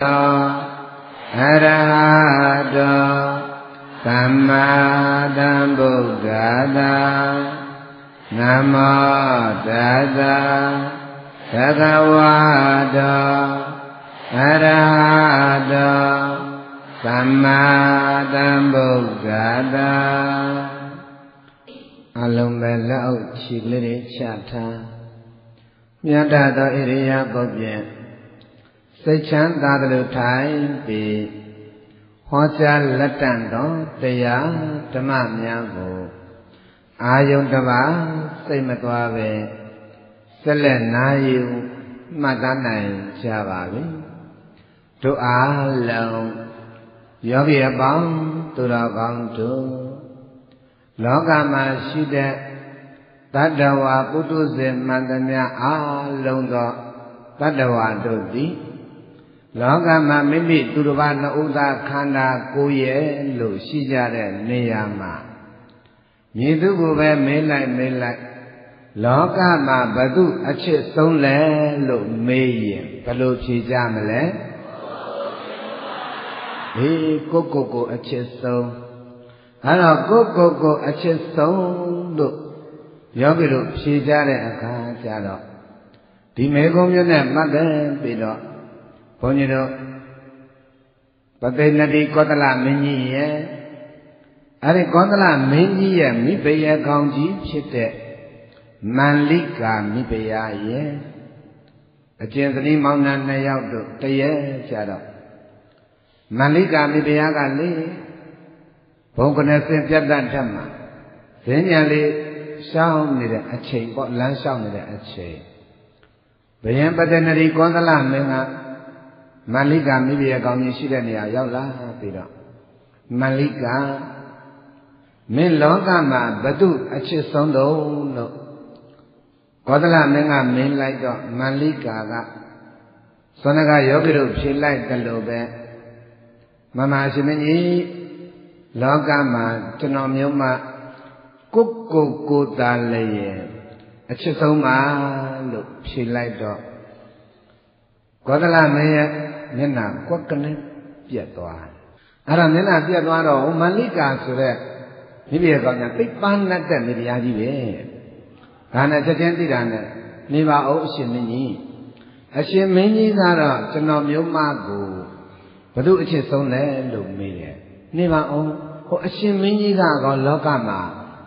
အရဟတောသမ္မာသမ္ဗုဒ္ဓတာနမောတတသကဝါတောအရဟတောသမ္မာသမ္ဗုဒ္ဓတာအလုံးပဲလက်အုပ်ခြေလေးတွေချထားမြတ်သောဣရိယာပုတ်ဖြင့် စိတ်ချမ်းသာသလိုထိုင်ပြီးဟောကြားလက်တန်သောတရားဓမ္မများကိုအာယုန်တပါစိတ်မသွားပဲဆက်လက်နာယူမှတ်သားနိုင်ကြပါပြီတို့အားလုံးယောဂီအပေါင်းသူတော်ကောင်းတို့လောကမှာရှိတဲ့တတ္တဝါပုထုဇဉ်မှန်သမျှအားလုံးသောတတ္တဝါတို့သည် လောကမှာမိမိသူတစ်ပါးနှုတ်သားခန္ဓာကိုယ်ရဲ့လို့ရှိကြတဲ့နေရာမှာမြည်သူကိုပဲမေးလိုက်မေးလိုက်လောကမှာဘသူအချစ်ဆုံးလဲလို့မေးရင်ဘယ်လိုဖြေကြမလဲဟေးကိုကိုကိုအချစ်ဆုံးအဲ့တော့ကိုကိုကိုအချစ်ဆုံးလို့ယောဂီတို့ဖြေကြတဲ့အခါကျတော့ဒီမေကုံမျိုးနဲ့မှတ်တယ်ပြီးတော့ ဘုန်းကြီးတို့ပသိဏတိကောသလမင်းကြီးရဲ့အဲ့ဒီကောသလမင်းကြီးရဲ့မိဖုရားကောင်းကြီးဖြစ်တဲ့မန္လိကာမိဖုရားရဲ့အကျဉ်သတိမောင်နှံနှစ်ယောက်တို့တရေကြတော့မန္လိကာမိဖုရားကလေဘုံကနဲ့စင်ပြတ်တတ်ထက်မှာဈဉ္ညာလေးရှောင်းနေတဲ့အချိန်ပေါ့လမ်းရှောင်းနေတဲ့အချိန်ဘယံပတနရီကောသလမင်းက မန္လိကာမိဖုရားကောင်းကြီးရှိတဲ့နေရာရောက်လာပြီးတော့မန္လိကာမင်းလောကမှာဘသူအချစ်ဆုံးတော့လို့ကောသလမင်းကမင်းလိုက်တော့မန္လိကာကသောနကယောဂီတို့ဖြေလိုက်တယ်လို့ပဲမမရှင်မင်းကြီးလောကမှာကျွန်တော်မျိုးမှကိုကိုကိုသာလည်းရဲ့အချစ်ဆုံးပါလို့ဖြေလိုက်တော့ကောသလမင်းရဲ့ မျက်နှာကွက်ကနေပြတ်သွားအဲ့ဒါမျက်နှာပြတ်သွားတော့မန္လိကာဆိုတဲ့မိဖုရားကောင်းညာသိပန်းနဲ့တဲ့မိဖုရားကြီးပဲဒါနဲ့ချက်ချင်းသိတာနဲ့နေပါအောင်အရှင်မင်းကြီးအရှင်မင်းကြီးကတော့ကျွန်တော်မျိုးမကိုဘု து အချစ်ဆုံးလဲလို့မေးတယ်နေပါအောင်ဟိုအရှင်မင်းကြီးကတော့လောကမှာ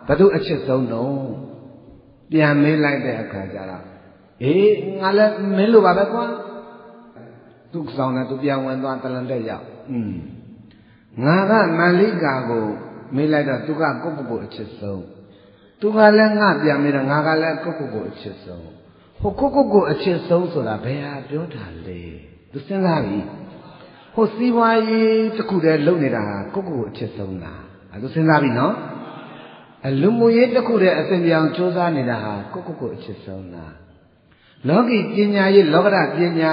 ဘု து အချစ်ဆုံးတော့ပြန်မေးလိုက်တဲ့အခါကျတော့အေးငါလည်းမင်းလိုပါပဲကွာ သူဆောင်တယ်သူပြန်ဝင်သွားတလန်တဲ့ရောက်อืมငါကမန္လိကာကိုမေးလိုက်တော့သူကကိုယ့်ကိုယ်ကိုအချစ်ဆုံးသူကလည်းငါပြန်မေးတော့ငါကလည်းကိုယ့်ကိုယ်ကိုအချစ်ဆုံးဟိုကိုယ့်ကိုယ်ကိုအချစ်ဆုံးဆိုတာဘယ်ဟာပြောတာလဲသူစဉ်းစားပြီဟိုစီးပွားရေးတစ်ခုတည်းလုပ်နေတာကိုယ့်ကိုယ်ကိုအချစ်ဆုံးလားအဲသူစဉ်းစားပြီနော်အလူမှုရေးတစ်ခုတည်းအစဉ်ပြောင်စူးစမ်းနေတာဟာကိုယ့်ကိုယ်ကိုအချစ်ဆုံးလားလောကီပညာရေးလောကရပညာ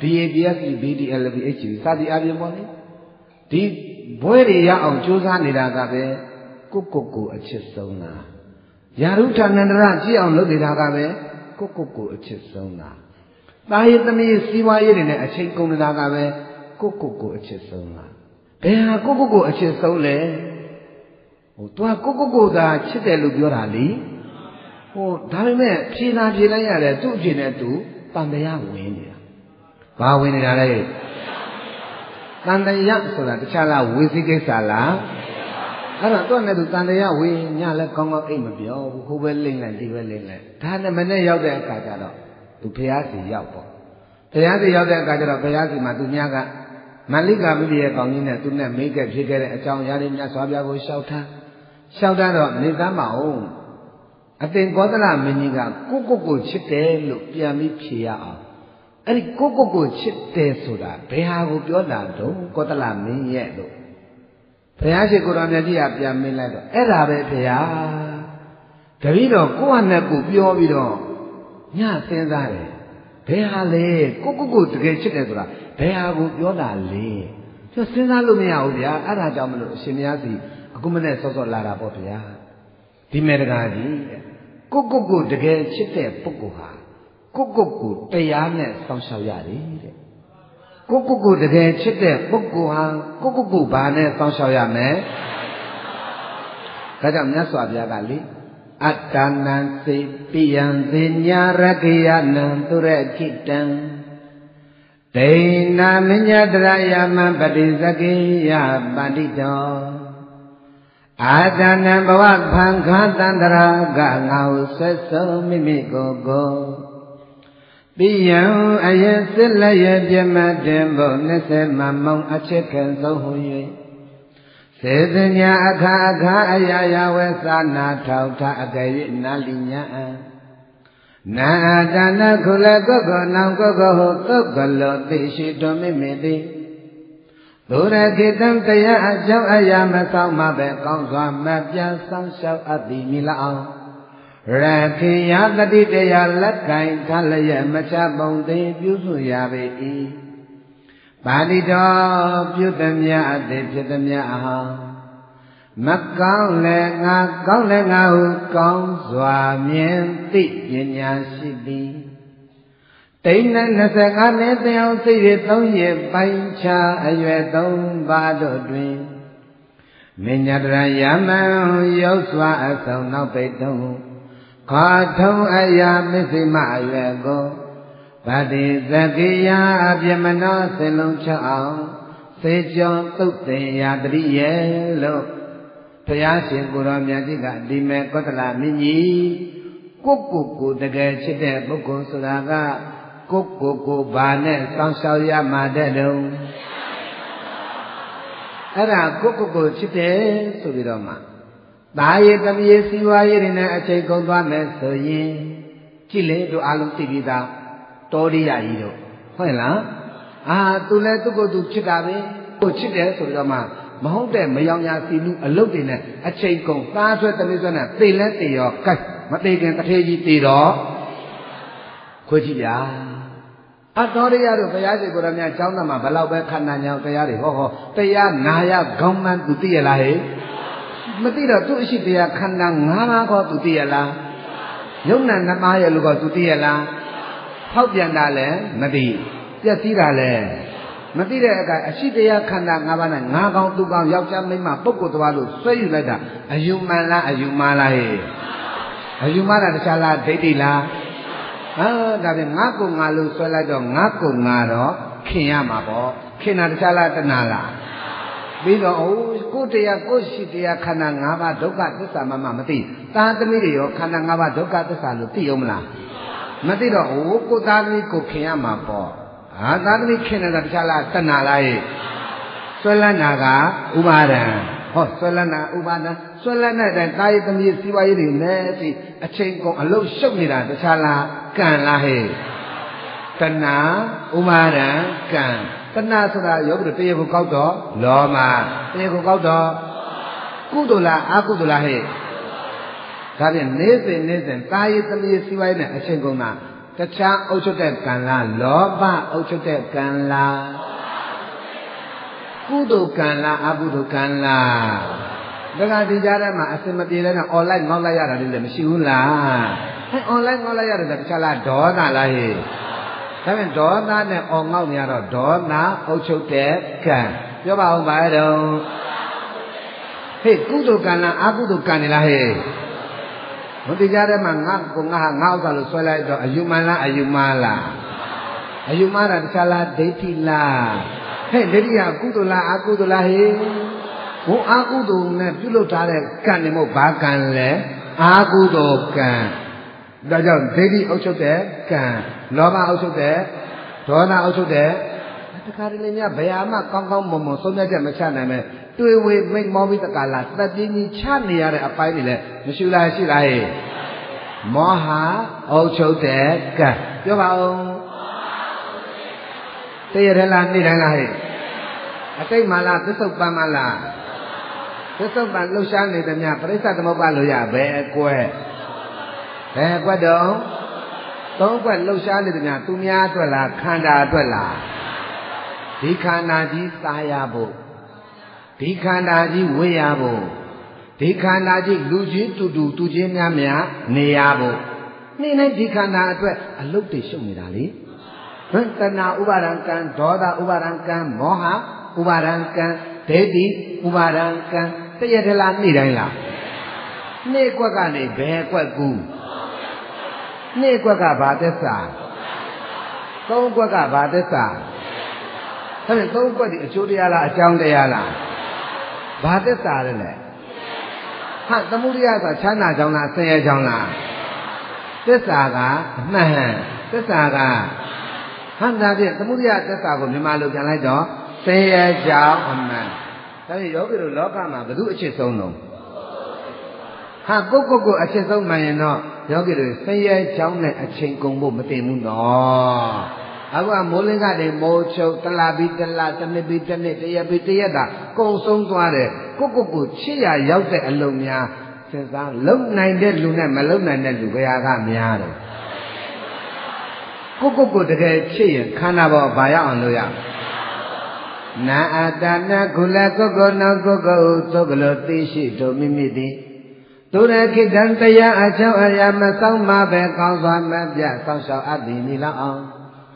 BA BSc BDLB HB စသည်အပြင်ပေါ့လေဒီဘွဲတွေရအောင်ကြိုးစားနေတာကပဲကိုကိုကိုအချစ်ဆုံးလားယာရုဌာနန္တရကြည့်အောင်လုပ်နေတာကပဲကိုကိုကိုအချစ်ဆုံးလားတာယသမီးစီးပွားရေးတွေနဲ့အချိန်ကုန်နေတာကပဲကိုကိုကိုအချစ်ဆုံးလားဘယ်ဟာကိုကိုကိုအချစ်ဆုံးလဲဟိုသူကကိုကိုကိုသာချစ်တယ်လို့ပြောတာလေဟိုဒါပေမဲ့ဖြေတာဖြေလိုက်ရတယ်သူ့အဖြေနဲ့သူတန်တရားဝင်နေတာ ဘာဝင်နေတာလဲတန်တရားဆိုတာတခြားလားဝေစီကိစ္စလားအဲ့တော့တော့နဲ့သူတန်တရားဝေညလည်းကောင်းကောင်းအိတ်မပြောဘူးဟိုပဲလိမ့်လိုက်ဒီပဲလိမ့်လိုက်ဒါနဲ့မနဲ့ရောက်တဲ့အခါကျတော့သူဖះစီရောက်ပေါ့ဖះစီရောက်တဲ့အခါကျတော့ဖះစီမှာသူများကမန္လိကာမိရဲ့ကောင်းကြီးနဲ့သူနဲ့မိခဲ့ဖြစ်ခဲ့တဲ့အကြောင်းအရာတွေမြတ်စွာဘုရားကိုရှောက်ထားရှောက်ထားတော့နေသားမအောင်အတင်ကောသလမင်းကြီးကကိုကိုကိုချစ်တယ်လို့ပြန်ပြီးဖြေရအောင် အဲ့ဒီကိုကိုကိုချစ်တယ်ဆိုတာဘယ်ဟာကိုပြောတာတော့ကောသလမင်းရဲ့လို့ဘုရားရှိခိုးတော်မြတ်ကြီးကပြန်မင်းလိုက်တော့အဲ့ဒါပဲဘုရားတပည့်တော်ကိုယ့်ဟာနဲ့ကိုပြောပြီးတော့ညစဉ်းစားတယ်ဘယ်ဟာလဲကိုကိုကိုတကယ်ချစ်တယ်ဆိုတာဘယ်ဟာကိုပြောတာလဲကျစဉ်းစားလို့မရဘူးဗျာအဲ့ဒါကြောင့်မလို့အရှင်မယားစီအခုမနဲ့စောစောလာတာပေါ့ဗျာဒီမေတကားကြီးကိုကိုကိုတကယ်ချစ်တဲ့ပုဂ္ဂိုလ်ဟာ ကိုကိုကိုတရားနဲ့စောင့်ရှောက်ရတယ်တဲ့ကိုကိုကိုတကယ်ချစ်တဲ့ပုဂ္ဂိုလ်ဟာကိုကိုကိုဘာနဲ့စောင့်ရှောက်ရမလဲဒါကြောင့်မြတ်စွာဘုရားကလေအတ္တနံစေပိယံဇေညာရကေယနံသူရခိတံဒိဏမညတရယမံပတိစကေယပန္တိတောအာတနံဘဝဖန်ခါတန္တရာကငါဟုဆက်ဆုံးမိမိကိုယ်ကို ပိယံအယစစ်လည်းရပြမတင်ဖို့20မမောင်အချစ်ခင်ဆုံးဟူ၍စေတညာအခါအခါအရာရာဝဲသာနာထောက်ထအကယ်၍နာလီညာနာတနာခုလကုက္ကနောင်ကုက္ကဟုသုတ်ကလောသိရှိတော်မိမိသည်ဒုရခေတံတရားအကြောင်းအရာမဆောင်မပဲကောင်းစွာမပြဆောင်လျှောက်အပ်သည်မိလာအောင် ရခေယတတိတရားလက်ကင်ထလျက်မချပုံသိပြုစုရပေ၏ပါဠိတော်ပြုသမျှအသည်ဖြစ်သမျှအဟောမကောင်းလည်းငါကောင်းလည်းငါဟုကောင်းစွာမြင်သိပညာရှိသည်တိဏ္ဍ25နှစ်သင်အောင်စိတ်ရ3ရက်ပိုင်းခြားအရွယ်3ပါးတို့တွင်မညတရယမံရောက်စွာအဆောင်နောက်ပိတ်တုံး ခါထုံးအရာမစ္စိမအရွယ်ကိုဗတိသကိယအပြမနောစင်လုံးချအောင်စေကြောသုတ်တင်ရာတရိယေလို့ဘုရားရှင်ကိုရောမြတ်ကြီးကဒီမဲ့ကောတလမင်းကြီးကိုကိုကိုတကယ်ချစ်တဲ့ပုဂ္ဂိုလ်ဆိုတာကကိုကိုကိုဘာနဲ့စောင့်ရှောက်ရမှာတဲ့တုံးအဲ့ဒါကိုကိုကိုချစ်တယ်ဆိုပြီးတော့မှ သားရည်သမီးစီဝါရည်တွေနဲ့အချိန်ကုန်သွားမယ်ဆိုရင်ကြည့်လေတို့အားလုံးသိပြီးသားတောရိယာကြီးတို့ဟုတ်လားအာသူလည်းသူ့ကိုယ်သူချစ်တာပဲကိုချစ်တယ်ဆိုပြီးတော့မှမဟုတ်တဲ့မယောင်ညာစီလူအလုတ်တွေနဲ့အချိန်ကုန်သားဆွဲသမီးဆွဲနဲ့သေလဲသေရောကတ်မသေးခင်တထေကြီးသေတော့ခွေးကြည့်ဗျာအတော်ရရတို့ဘုရားရှင်ကိုရမြတ်ကျောင်းသားမှာဘလောက်ပဲခန္ဓာညာတရားတွေဟောဟောတရားနာရခေါင်းမှန်းသူသိရလားဟဲ့ မသိတော့သူ့အရှိတရားခန္ဓာ၅ပါးကောသူသိရလားယုံနာနှမရဲ့လူကောသူသိရလားဖောက်ပြန်တာလည်းမသိပြက်စီးတာလည်းမသိတဲ့အခါအရှိတရားခန္ဓာ၅ပါးနဲ့ငါးကောင်သူ့ကောင်ယောက်ျားမိန်းမပုဂ္ဂိုလ်တော်လို့ဆွဲယူလိုက်တာအယူမှန်လားအယူမှားလားဟဲ့အယူမှားတာတခြားလားဒိဋ္ဌိလားဟာဒါပြန်ငါကုငါလို့ဆွဲလိုက်တော့ငါကုငါတော့ခင်ရမှာပေါ့ခင်တာတခြားလားတဏှာလား ပြီးတော့အိုးကိုတရားကိုရှိတရားခန္ဓာ၅ပါးဒုက္ခသစ္စာမှမမသိသာသမီးတွေရောခန္ဓာ၅ပါးဒုက္ခသစ္စာလို့သိအောင်မလားမသိတော့အိုးကိုသားသမီးကိုခင်ရမှာပေါ့ဟာသားသမီးခင်နေတာတခြားလားတဏှာလားရဲ့ဆွဲလန်းတာကဥပါဒံဟောဆွဲလန်းတာဥပါဒံဆွဲလန်းတဲ့တာယသမီးစီဝါရေးတွေနဲ့ဒီအချိန်ကုန်အလုတ်ရှုပ်နေတာတခြားလားကံလားဟဲ့တဏှာဥပါဒံကံ တဏှာဆိုတာယောဂီတို့တရားကိုကောက်တော့လောမတရားကိုကောက်တော့ကုသိုလ်လားအကုသိုလ်လားဟဲ့ဒါဖြင့်နေစဉ်နေစဉ်တာယသမီးစီဝါရေးနဲ့အချိန်ကုန်တာတခြားအုပ်ချုပ်တဲ့ကံလားလောဘအုပ်ချုပ်တဲ့ကံလားကုသိုလ်ကံလားအကုသိုလ်ကံလားဒါကဒီကြားထဲမှာအစင်မပြေလဲနဲ့ online ငေါက်လိုက်ရတာလည်းမရှိဘူးလားအဲ online ငေါက်လိုက်ရတယ်တခြားလားဒေါသလားဟဲ့ ဒါပြန်ဒေါသနဲ့အော်ငေါက်နေရတော့ဒေါသအုပ်ချုပ်တဲ့ကံပြောပါဦးပါတော့ဟေ့ကုသိုလ်ကံလားအကုသိုလ်ကံနေလားဟဲ့မတိကြတဲ့မှာငါကငါဟာငါဥစ္စာလို့ဆွဲလိုက်တော့အယူမှန်လားအယူမှားလားအယူမှားတာတခြားလားဒိဋ္ဌိလားဟဲ့ဒိဋ္ဌိကကုသိုလ်လားအကုသိုလ်လားဟေ့ဘုအာကုသိုလ်နဲ့ပြုလုပ်ထားတဲ့ကံနေမို့ဘာကံလဲအာကုသိုလ်ကံ ဒါကြောင့်ဒိဋ္ဌိအုပ်ချုပ်တဲ့ကံလောဘအုပ်ချုပ်တဲ့ဒေါသအုပ်ချုပ်တဲ့တခါတလေများဘယ်ဟာမှကောင်းကောင်းမွန်မွန်ဆုံးဖြတ်ချက်မချနိုင်ပဲတွေ့ဝေမိတ်မောပြီးတကလာသက်ပြင်းကြီးချနေရတဲ့အပိုင်းတွေလည်းမရှိလားရှိလားဟဲ့မောဟအုပ်ချုပ်တဲ့ကံပြောပါဦးတရရလားနေ့တိုင်းလားဟဲ့အတိတ်မှလားသစ္ဆုတ်ပန်းမှလားသစ္ဆုတ်ပန်းလှူရှားနေသည်များပြိဿသမုပ္ပါလို့ရဘယ်အကွဲ ဘယ်အကွက်တော့သုံးကွက်လှူရှားနေသည်များသူများအတွက်လားခန္ဓာအတွက်လားဒီခန္ဓာကြီးစားရဖို့ဒီခန္ဓာကြီးဝေ့ရဖို့ဒီခန္ဓာကြီးလူချင်းတူတူတူချင်းများများနေရဖို့နေ့တိုင်းဒီခန္ဓာအတွက်အလုတ်တွေရှုပ်နေတာလေဟင်တဏှာဥပါဒံကံဒေါသဥပါဒံကံမောဟဥပါဒံကံဒိဋ္ဌိဥပါဒံကံတရထလားနေ့တိုင်းလားနေ့ကွက်ကနေဘယ်ကွက်ကူ နေ့ကွက်ကဘာသစ္စာသုံးကွက်ကဘာသစ္စာဒါဖြင့်သုံးကွက်ဒီအကျိုးတရားလားအကြောင်းတရားလားဘာသစ္စာလဲလဲဟာသမုဒိယဆိုချမ်းသာကြောင်းလားဆင်းရဲကြောင်းလားသစ္စာကအမှန်သစ္စာကဟန်တာဖြင့်သမုဒိယသစ္စာကိုမြန်မာလိုပြန်လိုက်တော့ဆင်းရဲကြောင်းအမှန်ဒါဖြင့်ယောဂီတို့လောကမှာဘု து အချစ်ဆုံးလုံး ဟာကိုကိုကိုအချစ်ဆုံးမှန်ရင်တော့ယောဂီတို့ဆင်းရဲကြောင်းနဲ့အချိန်ကုန်ဖို့မတင်ဘူးနော်အခုကမိုးလင်းကနေမိုးချုပ်တလာပြီးတလာတစ်နှစ်ပြီးတစ်နှစ်တရက်ပြီးတရက်တာကုံဆုံးသွားတယ်ကိုကိုကိုချစ်ရရောက်တဲ့အလုံးများစဉ်းစားလုံနိုင်တဲ့လူနဲ့မလုံနိုင်တဲ့လူဘယ်ဟာကများတယ်ကိုကိုကိုတကယ်ချစ်ရင်ခန္ဓာပေါ်ဘာရအောင်လုပ်ရနာအတနာကုလကိုကိုနောကိုကိုသုကလောသိရှိတို့မိမိသည် သူရခိတံတရားအချောင်းအရာမဆောင်မပဲကောင်းစွာမပြဆောင်းရှောက်အပ်သည်နီလောက်အောင်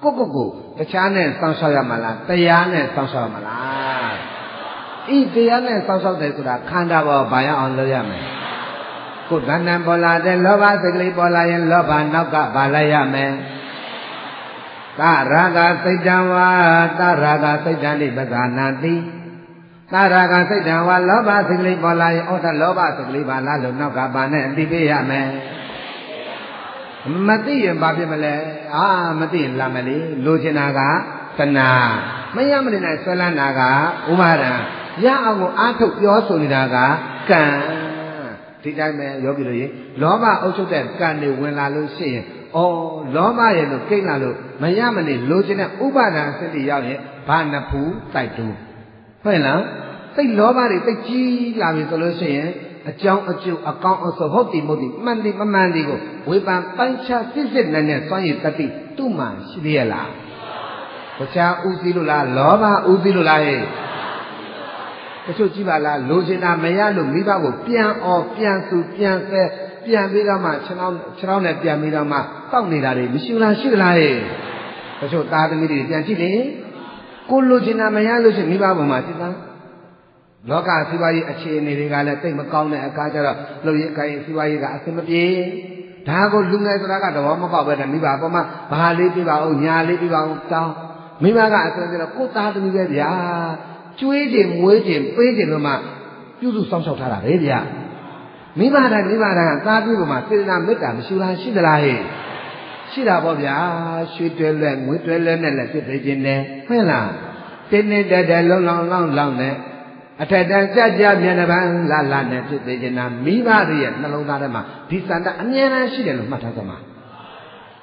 ကိုကိုကိုတခြားနဲ့ဆောင်းရှောက်ရမလားတရားနဲ့ဆောင်းရှောက်ရမလားဤတရားနဲ့ဆောင်းရှောက်တယ်ဆိုတာခန္ဓာပေါ်ဘာရအောင်လုပ်ရမလဲကိုယ်တဏ္ဍပေါ်လာတဲ့လောဘစိတ်ကလေးပေါ်လာရင်လောဘနောက်ကဘာလိုက်ရမလဲသရာဂစိတ်တံဝါသရာဂစိတ်တံနိပဇာနာတိ သာရကစိတ်တံဝါလောဘစိတ်ကလေးပေါ်လာရင်ဩထလောဘစိတ်ကလေးပါလားလို့နောက်ကပါနဲ့အတိပေးရမယ်မသိရင်ဘာဖြစ်မလဲအာမသိရင်လာမလေလိုချင်တာကတဏှာမရမနေနဲ့ဆွဲလန်းတာကဥပါဒံရအောင်ကိုအာထုတ်ပြောဆိုနေတာကကံဒီတိုင်းပဲယောဂီတို့ရေလောဘအုပ်ချုပ်တဲ့ကံတွေဝင်လာလို့ရှိရင်ဩလောဘရဲ့လို့ကိတ်လာလို့မရမနေလိုချင်တဲ့ဥပါဒံအစစ်တွေရောက်ရင်ဘာနဖူးတိုက်တူး ဟုတ်လားစိတ်လောဘတွေစိတ်ကြီးလာပြီဆိုလို့ရှိရင်အကြောင်းအကျိုးအကောင်းအဆိုးဟုတ်တယ်မဟုတ်တယ်မှန်တယ်မမှန်တယ်ကိုဝေဖန်ပိုင်းခြားစစ်စစ်နဲ့နဲ့စွမ်းရည်တတိသူ့မှာရှိသေးရလားတခြားဥစည်းလို့လားလောဘဥစည်းလို့လားဟဲ့တချို့ကြည့်ပါလားလိုချင်တာမရလို့မိဘကိုပြန်អော်ပြန်စုပြန်ဆဲပြန်ပြီးတော့မှခြေထောက်ခြေထောက်နဲ့ပြန်ပြီးတော့မှတောက်နေတာတွေမရှိလားရှိလားဟဲ့တချို့သားသမီးတွေပြန်ကြည့်လေ ကိုလိုချင်တာမရလို့ရှိရင်မိဘဘုံမှာစိတ်သားလောကစီးပွားရေးအခြေအနေတွေကလည်းတိတ်မကောင်းတဲ့အခါကျတော့လူရည်ကိုင်းစီးပွားရေးကအဆင်မပြေဒါကိုလူငယ်ဆိုတာကသဘောမပေါက်ပဲတဲ့မိဘပေါ်မှာဘာလေးပြပါအောင်ညာလေးပြပါအောင်တောင်းမိဘကအဆင်ပြေတော့ကိုသားသမီးပဲဗျာကျွေးခြင်းမွေးခြင်းပေးခြင်းတို့မှပြုစုစောင့်ရှောက်ထားတာပဲဗျာမိဘတိုင်းမိဘတိုင်းကသားပြုပေါ်မှာစေတနာမေတ္တာမရှိလားရှိသလားဟဲ့ ရှိတာပေါ့ဗျာရွှေတွဲလဲငွေတွဲလဲနဲ့လည်းဖြစ်သေးခြင်းနဲ့ဟုတ်လားတင်းတင်းတက်တက်လုံးလောင်လောင်လောင်နဲ့အထက်တန်းကြကြမျက်နှာပန်းလာလာနဲ့ဖြစ်သေးခြင်းနာမိဘတွေရဲ့နှလုံးသားထဲမှာဒီစံတအမြဲတမ်းရှိတယ်လို့မှတ်ထားကြမှာ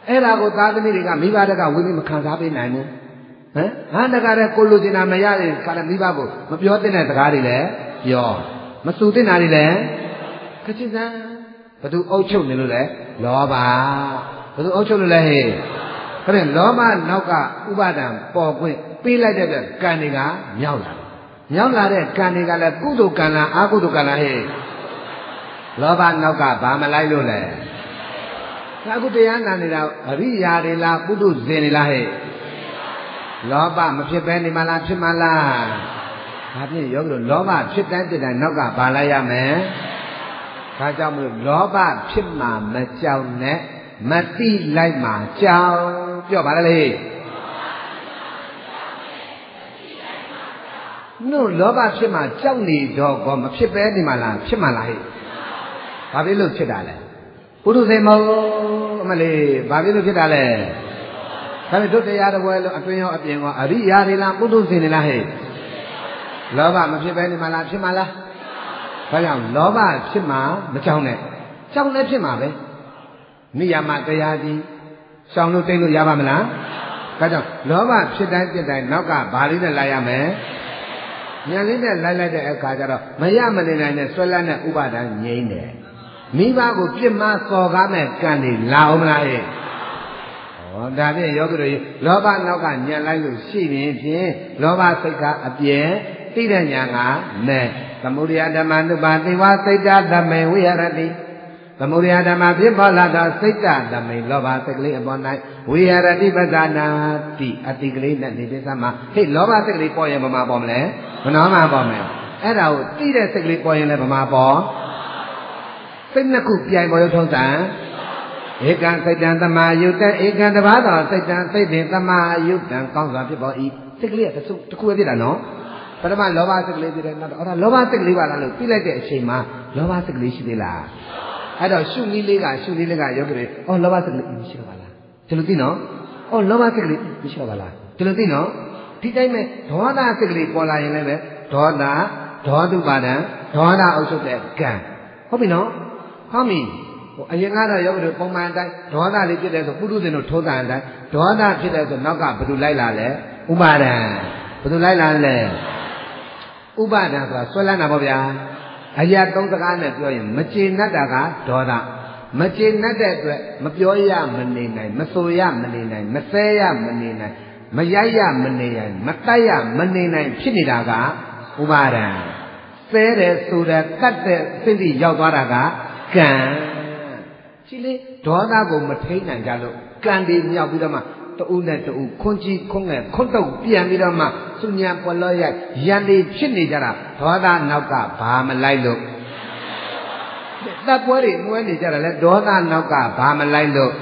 အဲ့ဒါကိုသားသမီးတွေကမိဘတက်ကဝိနည်းမခံစားပေးနိုင်ဘူးဟမ်ဟာတကားတဲ့ကိုလိုချင်တာမရရင်ကာလမိဘကိုမပြောတဲ့စကားတွေလည်းပြောမစူတဲ့နာတွေလည်းခချစ်စံဘသူအုပ်ချုပ်နေလို့လဲလောဘ ဘသူအုပ်ချုပ်လို့လဲဟဲ့ဒါဖြင့်လောဘနောက်ကဥပါဒံပေါ်ခွင့်ပေးလိုက်တဲ့ကံတွေကမြောက်လာတယ်မြောက်လာတဲ့ကံတွေကလည်းကုသိုလ်ကံလားအကုသိုလ်ကံလားဟဲ့လောဘနောက်ကဘာမလိုက်လို့လဲအခုတရားနာနေတာအရိယာတွေလားပုထုဇဉ်တွေလားဟဲ့လောဘမဖြစ်ပဲနေမလားဖြစ်မလားဒါဖြင့်ယောဂီတို့လောဘဖြစ်တိုင်းဖြစ်တိုင်းနောက်ကဘာလိုက်ရမလဲဒါကြောင့်မလို့လောဘဖြစ်မှမကြောက်နဲ့ မတိလိုက်မှကြောက်ပြောပါလေနို့လောဘဖြစ်မှကြောက်နေတော့ကောမဖြစ်ပဲနေမှလားဖြစ်မှလားဟဲ့ဘာဖြစ်လို့ဖြစ်တာလဲပုထုဇဉ်မဟုတ်အမလေးဘာဖြစ်လို့ဖြစ်တာလဲဒါပေမဲ့တို့တရားတော်လို့အတွင်းရောအပြင်ရောအရိယာတွေလားပုထုဇဉ်တွေလားဟဲ့လောဘမဖြစ်ပဲနေမှလားဖြစ်မှလားဒါကြောင့်လောဘဖြစ်မှမကြောက်နဲ့ကြောက်လည်းဖြစ်မှာပဲ နိယာမတရားကြီးရှောင်လို့တိတ်လို့ရပါမလားဒါကြောင့်လောဘဖြစ်တိုင်းဖြစ်တိုင်းနောက်ကဘာလေးနဲ့လာရမယ်ဉာဏ်လေးနဲ့လိုက်လိုက်တဲ့အခါကျတော့မရမနေနိုင်တဲ့ဆွဲလန်းတဲ့ဥပါဒံငြိမ့်တယ်မိဘကိုပြစ်မှားစော်ကားမဲ့ကံတွေလာအောင်မလားဟဲ့ဩဒါဖြင့်ယောဂီတို့လောဘနောက်ကညံလိုက်လို့ရှိရင်ဖြင့်လောဘစိတ်ကအပြည့်သိတဲ့ညာကမဲ့သမုဒယဓမ္မနုပါတိဝစိတ်တသမေဝိဟရတိ သမုဒယဓမ္မဖြစ်ပေါ်လာသောစိတ်တသမိန်လောဘစိတ်ကလေးအပေါ်၌ဝိရတိပဇာနာတိအတိကလေးနဲ့နေပိသမဟေ့လောဘစိတ်ကလေးပေါ်ရင်ဘမှာပေါ်မလဲဘနောမှာပေါ်မယ်အဲ့ဒါကိုတိတဲ့စိတ်ကလေးပေါ်ရင်လည်းဘမှာပေါ်စိတ်နှစ်ခုပြိုင်ပေါ်ရထုံးစံဧကံစိတ်တံသမာယုတ်တံဧကံတပါးသောစိတ်တံစိတ်တင်သမာယုတ်တံကောင်းစွာဖြစ်ပေါ်၏စိတ်ကလေးကတခုပဲဖြစ်တာနော်ပထမလောဘစိတ်ကလေးဖြစ်တယ်နောက်တော့အဲ့ဒါလောဘစိတ်ကလေးပါလားလို့ပြီးလိုက်တဲ့အချိန်မှာလောဘစိတ်ကလေးရှိသေးလား အဲ့တော့ရှုနည်းလေးကရှုနည်းလေးကယောဂီအော်လောဘစိတ်ကလေးမရှိတော့ပါလားဒီလိုသိနော်အော်လောဘစိတ်ကလေးမရှိတော့ပါလားဒီလိုသိနော်ဒီတိုင်းပဲဒေါသစိတ်ကလေးပေါ်လာရင်လည်းပဲဒေါသဒေါတုပါဒံဒေါသအုပ်စုတဲ့ကံဟုတ်ပြီနော်ဟုတ်ပြီဟိုအရင်ကတော့ယောဂီတို့ပုံမှန်အတိုင်းဒေါသလေးဖြစ်တယ်ဆိုပုထုဇဉ်တို့ထိုးတာအတိုင်းဒေါသဖြစ်တယ်ဆိုနောက်ကဘယ်သူလိုက်လာလဲဥပါဒံဘယ်သူလိုက်လာလဲဥပါဒံဆိုတာဆွဲလန်းတာပေါ့ဗျာ အရာသုံးစကားနဲ့ပြောရင်မကျေနပ်တာကဒေါသမကျေနပ်တဲ့အတွက်မပြောရမနေနိုင်မဆိုရမနေနိုင်မဆဲရမနေနိုင်မရိုက်ရမနေနိုင်မတိုက်ရမနေနိုင်ဖြစ်နေတာကဥပါဒံဆဲတယ်ဆိုတယ်တတ်တဲ့စိတ်ကြီးရောက်သွားတာကကံကြည်လေဒေါသကိုမထိန်နိုင်ကြလို့ကံတွေမြောက်ပြီးတော့မှ တူနဲ့တူခွန်ကြီးခွန်ငယ်ခွန်းတုတ်ပြန်ပြီးတော့မှစုညာပွက်လို့ရရန်တွေဖြစ်နေကြတာဒေါသနောက်ကဘာမလိုက်လို့တပ်ပွဲတွေနှွဲနေကြတာလဲဒေါသနောက်ကဘာမလိုက်လို့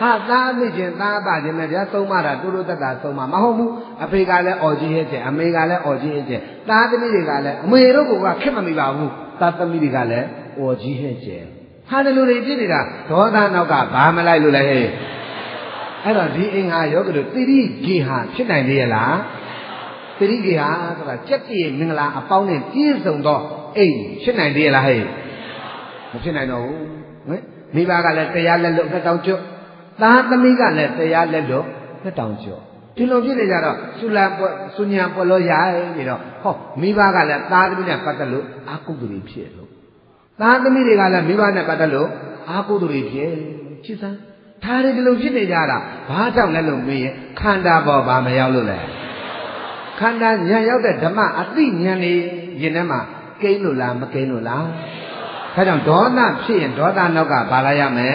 ဟာသားမိချင်းသားပါခြင်းနဲ့ဗျာသုံးမတာတူတူတက်တာသုံးမမဟုတ်ဘူးအဖေကလည်းအော်ကြီးရဲ့ကျအမေကလည်းအော်ကြီးရဲ့ကျသားသမီးတွေကလည်းအမေတို့ကခက်မမိပါဘူးသားသမီးတွေကလည်းအော်ကြီးရဲ့ကျဟာဒီလိုတွေဖြစ်နေတာဒေါသနောက်ကဘာမလိုက်လို့လဲဟဲ့ အဲ့တော့ဒီအင်္ဂါယောဂတို့တိရိဂေဟာဖြစ်နိုင်သေးရလားတိရိဂေဟာဆိုတာစက်တည်းမင်္ဂလာအပေါင်းနဲ့ပြည့်စုံသောအိမ်ဖြစ်နိုင်သေးရလားဟဲ့မဖြစ်နိုင်တော့ဘူးဟင်မိဘကလည်းတရားလက်လွတ်နှစ်တောင်ကျွတ်သားသမီးကလည်းတရားလက်လွတ်နှစ်တောင်ကျွတ်ဒီလိုဖြစ်နေကြတော့ဆုလပွက်ဆုညာပွက်လို့ရနေတော့ဟောမိဘကလည်းသားသမီးနဲ့ပတ်သက်လို့အာကုသိုလ်တွေဖြစ်လို့သားသမီးတွေကလည်းမိဘနဲ့ပတ်သက်လို့အာကုသိုလ်တွေဖြစ်ချစ်စမ်း ဒါတွေဒီလိုဖြစ်နေကြတာဘာကြောင့်လဲလို့မေးရင်ခန္ဓာပေါ်ဘာမရောက်လို့လဲခန္ဓာဉာဏ်ရောက်တဲ့ဓမ္မအသိဉာဏ်လေးရင်ထဲမှာကိန်းလို့လားမကိန်းလို့လားဒါကြောင့်ဒေါသဖြစ်ရင်ဒေါသနောက်ကဘာလာရမလဲ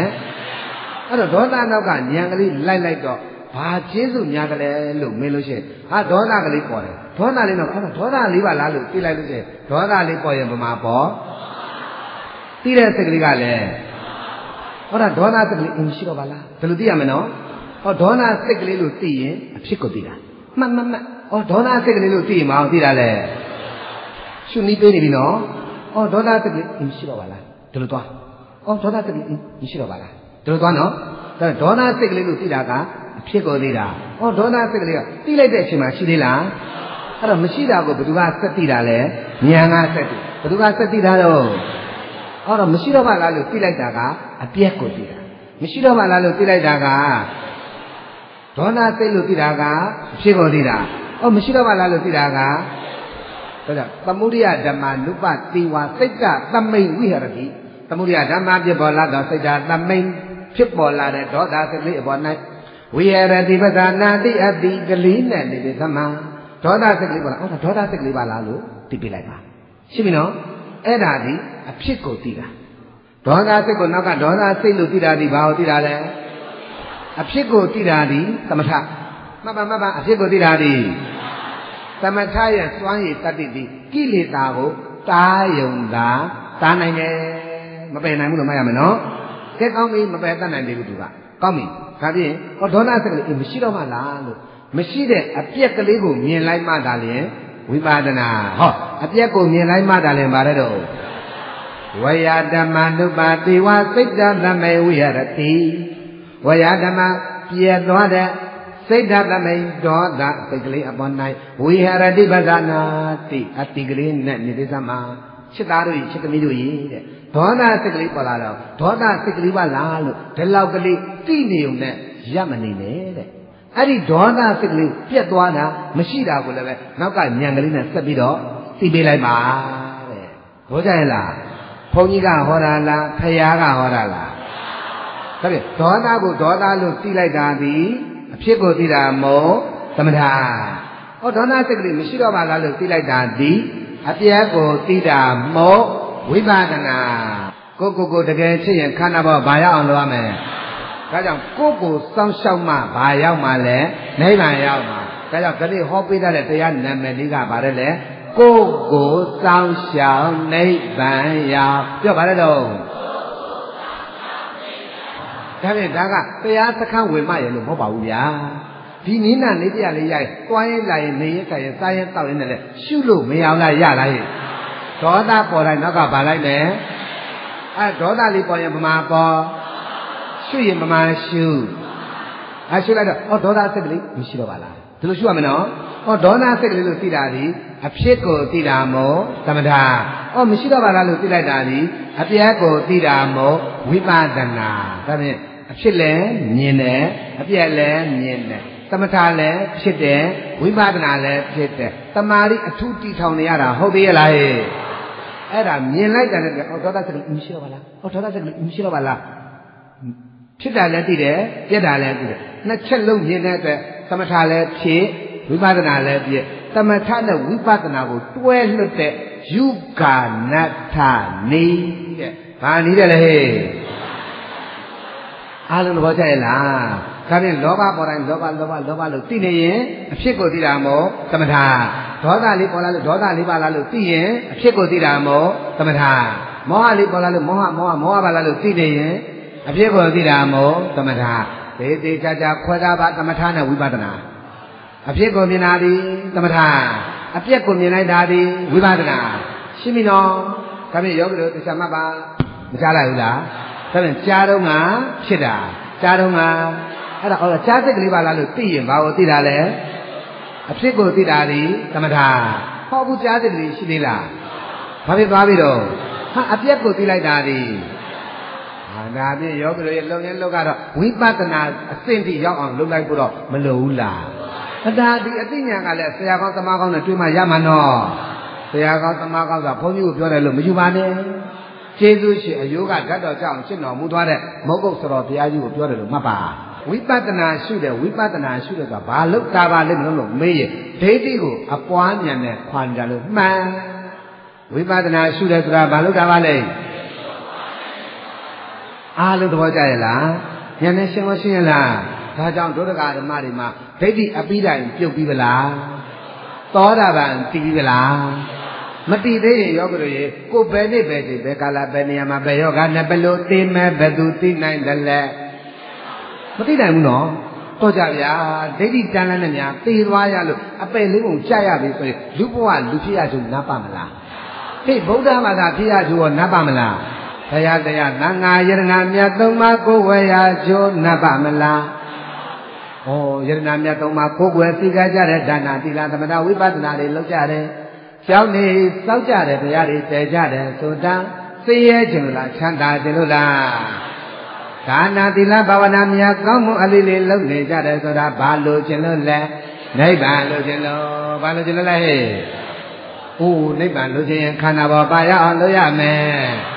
အဲ့တော့ဒေါသနောက်ကဉာဏ်ကလေးလိုက်လိုက်တော့ဘာကျေးဇူးများကလေးလို့မေးလို့ရှိရင်ဟာဒေါသကလေးပေါ်တယ်ဒေါသလေးတော့အဲ့တော့ဒေါသလေးပါလားလို့သိလိုက်လို့ရှိရင်ဒေါသလေးပေါ်ရင်ဘယ်မှာပေါ်သိတဲ့စိတ်ကလေးကလည်း ဟောတာဒေါသစိတ်ကလေးအင်းရှိတော့ပါလားဘယ်လိုသိရမလဲနော်ဟောဒေါသစိတ်ကလေးလို့သိရင်အဖြစ်ကိုသိတာမှတ်မှတ်မှတ်ဟောဒေါသစိတ်ကလေးလို့သိရင်မအောင်သိတာလေရှုနီးပေးနေပြီနော်ဟောဒေါသစိတ်ကလေးအင်းရှိတော့ပါလားဒီလိုသွားဟောဒေါသစိတ်ကလေးအင်းရှိတော့ပါလားဒီလိုသွားနော်ဒါဒေါသစိတ်ကလေးလို့သိတာကအဖြစ်ကိုသိတာဟောဒေါသစိတ်ကလေးကသိလိုက်တဲ့အချိန်မှာရှိသေးလားအဲ့တော့မရှိတာကိုဘယ်သူကစက်သိတာလဲဉာဏ်ကစက်သိဘယ်သူကစက်သိတာတော့ဟောတော့မရှိတော့ပါလားလို့သိလိုက်တာက အပြက်ကိုသိတာမရှိတော့ပါလားလို့သိလိုက်တာကဒေါသစိတ်လို့သိတာကအဖြစ်ကိုသိတာဟောမရှိတော့ပါလားလို့သိတာကဒါကြောင့်သမုဒိယဓမ္မနုပတိဝါစိတ်ကသမိန်ဝိဟရတိသမုဒိယဓမ္မဖြစ်ပေါ်လာသောစိတ်ဓာသမိန်ဖြစ်ပေါ်လာတဲ့ဒေါသစိတ်လေးအပေါ်၌ဝိဟရတိပဒနာတိအတိကလေးနဲ့နေတဲ့သမဒေါသစိတ်လေးပေါ်လာအော်ဒေါသစိတ်လေးပါလားလို့သိပြလိုက်ပါရှင်းပြီနော်အဲ့ဒါဒီအဖြစ်ကိုသိတာ ဒေါသစိတ်ကိုနောက်ကဒေါသစိတ်လို့သိတာဒီဘာကိုသိတာလဲအဖြစ်ကိုသိတာဒီသမထမှတ်ပါမှတ်ပါအဖြစ်ကိုသိတာဒီသမထရဲ့စွမ်းရည်တတ္တိဒီကိလေသာကိုတားယုံတာတားနိုင်တယ်မပယ်နိုင်ဘူးလို့မှတ်ရမယ်နော်ကဲကောင်းပြီမပယ်တတ်နိုင်သေးဘူးသူကကောင်းပြီဒါဖြင့်ဟောဒေါသစိတ်ကလေးမရှိတော့မှလားလို့မရှိတဲ့အပြက်ကလေးကိုမြင်လိုက်မှသာလျှင်ဝိပါဒနာဟောအပြက်ကိုမြင်လိုက်မှသာလျှင်ဗါရတော့ ဝယဓမ္မနုပါတိဝစိတ်တသမေဝိဟရတိဝယဓမ္မပြည့်သွားတဲ့စိတ်ဓာတ်သမိန်ဒေါသစိတ်ကလေးအပေါ်၌ဝိဟရတိပဒနာတိအတိကလေးနဲ့နေသေးစမှာချစ်သားတို့ချစ်သမီးတို့ရေတဲ့ဒေါသစိတ်ကလေးပေါ်လာတော့ဒေါသစိတ်ကလေးပါလားလို့ဒီလောက်ကလေးတိနေုံနဲ့ရမနေနဲ့တဲ့အဲ့ဒီဒေါသစိတ်ကလေးပြက်သွားတာမရှိတာကိုလည်းပဲနောက်ကညံကလေးနဲ့ဆက်ပြီးတော့သိပေးလိုက်ပါတဲ့ဘောကြရဲ့လားဘု န်းကြီးကဟောတာလားဖယားကဟောတာလားဒါဖြင့်ဒေါသကိုဒေါသလို့သိလိုက်တာဒီအဖြစ်ကိုသိတာမို့သမထဟောဒေါသစိတ်ကလေးမရှိတော့ပါလားလို့သိလိုက်တာဒီအပြက်ကိုသိတာမို့ဝိပဿနာကိုကိုကိုတကယ်ချစ်ရင်ခန္ဓာဘောဘာရောက်အောင်လုပ်ရမလဲဒါကြောင့်ကိုကိုစောင့်ရှောက်မှဘာရောက်မှလဲနိဗ္ဗာန်ရောက်မှာဒါကြောင့်ဒီနေ့ဟောပေးတဲ့တရားနာမည်လေးကဘာလဲလဲ ကိုကိုစောင့်ရှောက်နိဗ္ဗာန်ရောက်ပြောပါလေတော့ဒါဖြင့်ဒါကတရားစခန်းဝင်မှရလို့မဟုတ်ပါဘူးဗျာဒီနိနာနေတရားလေးရိုက်တွားရင်လာရင်နေရခါရင်စားရင်တောက်ရင်လည်းရှုလို့မရအောင်လားရလားဟဲ့ဒေါသပေါ်တိုင်းနောက်ကပါလိုက်မယ်အဲဒေါသလေးပေါ်ရင်ဗမာပေါ်ရှုရင်ဗမာရှုအဲရှုလိုက်တော့ဩဒေါသစိတ်ကလေးမရှိတော့ပါလား ဒီလိုရှုရမယ်နော်ဩဒေါသစိတ်ကလေးလို့သိတာဒီအဖြစ်ကိုသိတာမို့သမထဩမရှိတော့ပါလားလို့သိလိုက်တာဒီအပြက်ကိုသိတာမို့ဝိပဿနာဒါဖြင့်အဖြစ်လည်းမြင်တယ်အပြက်လည်းမြင်တယ်သမထလည်းဖြစ်တယ်ဝိပဿနာလည်းဖြစ်တယ်တမာရီအထူးတီထောင်နေရတာဟုတ်သေးရဲ့လားဟဲ့အဲ့ဒါမြင်လိုက်တယ်လေဩဒေါသစိတ်ကလေးမရှိတော့ပါလားဩဒေါသစိတ်ကလေးမရှိတော့ပါလားဖြစ်တာလည်းသိတယ်ပြက်တာလည်းသိတယ်နှစ်ချက်လုံးမြင်တဲ့အတွက် သမထလည်းဖြစ်ဝိပဿနာလည်းဖြစ်သမထနဲ့ဝိပဿနာကိုတွဲလွတ်တဲ့ယုဂာနတ္ထနေတဲ့ဘာနည်းတယ်လဲဟဲ့အားလုံးသဘောကျရဲ့လားဒါဖြင့်လောဘပေါ်တိုင်းလောဘလောဘလောဘလို့သိနေရင်အဖြစ်ကိုသိတာမို့သမထဒေါသလေးပေါ်လာလို့ဒေါသလေးပါလာလို့သိရင်အဖြစ်ကိုသိတာမို့သမထမောဟလေးပေါ်လာလို့မောဟမောဟမောဟပါလာလို့သိနေရင်အဖြစ်ကိုသိတာမို့သမထ ဒေသေးချာချာခွဲတာပါသမထနဲ့ဝိပဿနာအဖြစ်ကိုမြင်တာဒီသမထအပြက်ကိုမြင်လိုက်တာဒီဝိပဿနာရှင်းပြီနော်ဒါဖြင့်ယောဂီတို့တရားမှတ်ပါမကြားလိုက်ဘူးလားဒါဖြင့်ကြားတော့ငါဖြစ်တာကြားတော့ငါအဲ့ဒါဟောကြားစိတ်ကလေးပါလားလို့သိရင်ဘာကိုသိတာလဲအဖြစ်ကိုသိတာဒီသမထဟောဘူးကြားစိတ်ကလေးရှိသေးလားဘာဖြစ်သွားပြီတော့ဟာအပြက်ကိုသိလိုက်တာဒီဟာ ဒါဖြင့်ယောဂီတို့ရဲ့လုံရင်းလောက်ကတော့ဝိပဿနာအဆင့်ထိရောက်အောင်လုပ်လိုက်ဖို့တော့မလိုဘူးလားအတာဒီအသိဉာဏ်ကလည်းဆရာကောင်းသမားကောင်းနဲ့တွေ့မှရမှာနော်ဆရာကောင်းသမားကောင်းကဘုန်းကြီးကိုပြောတယ်လို့မယူပါနဲ့ကျေးဇူးရှင်အယိုးကဓာတ်တော်ကြောင့်ရှင်းတော်မူသွားတဲ့မဟုတ်ကုတ်စတော်ဘုရားကြီးကိုပြောတယ်လို့မှတ်ပါဝိပဿနာရှုတယ်ဝိပဿနာရှုတယ်ဆိုတာဘာလို့တာပါလိမ့်မလို့လို့မေးရင်ဒိဋ္ဌိကိုအပွားဉာဏ်နဲ့ခွန်ကြလို့မှန်ဝိပဿနာရှုတယ်ဆိုတာဘာလို့တာပါလိမ့် အားလုံးသဘောကျရဲ့လားဉာဏ်နဲ့ရှင်းမရှင်းရလားဒါကြောင့်ဒုဒကဓမ္မတွေမှာဒိဋ္ဌိအပိတိုင်ပြုတ်ပြီးပလားသောတာပန်တည်ပြီလားမတည်သေးရင်ယောဂတို့ရေကိုဘယ်နေ့ပဲဒီဘယ်ကာလဘယ်နေရာမှာဘယ်ယောဂနဲ့ဘယ်လိုသိမဲ့ဘယ်သူသိနိုင်တယ်လဲမသိနိုင်ဘူးနော်တော့ကြဗျာဒိဋ္ဌိတန်လန်းနဲ့များသေသွားရလို့အပယ်လေးပုံကြာရပြီဆိုရင်လူဘဝလူဖြစ်ရသူနပ်ပါမလားဟေ့ဗုဒ္ဓဘာသာဖြစ်ရသူရောနပ်ပါမလား ဘုရားတရားသံဃာယရဏမြတ်သုံးပါးကိုဝယ်ရကျိုးနပ်ပါမလားဩယရဏမြတ်သုံးပါးကိုယ်ွယ်သိကြကြတဲ့ဒါနာသီလသမထဝိပဿနာတွေလုပ်ကြတယ်ကျောင်းနေစောက်ကြတယ်တရားတွေတည်ကြတယ်ဆိုတာသိရဲခြင်းလို့လားချမ်းသာခြင်းလို့လားဒါနာသီလဘာဝနာမြတ်ကောင်းမှုအလေးလေးလုပ်နေကြတယ်ဆိုတာဘာလို့ခြင်းလို့လဲနိဗ္ဗာန်လို့ခြင်းလို့ဘာလို့ခြင်းလို့လဲဟဲ့။အိုးနိဗ္ဗာန်လို့ခြင်းရင်ခန္ဓာပေါ်ပါရအောင်လုပ်ရမယ်။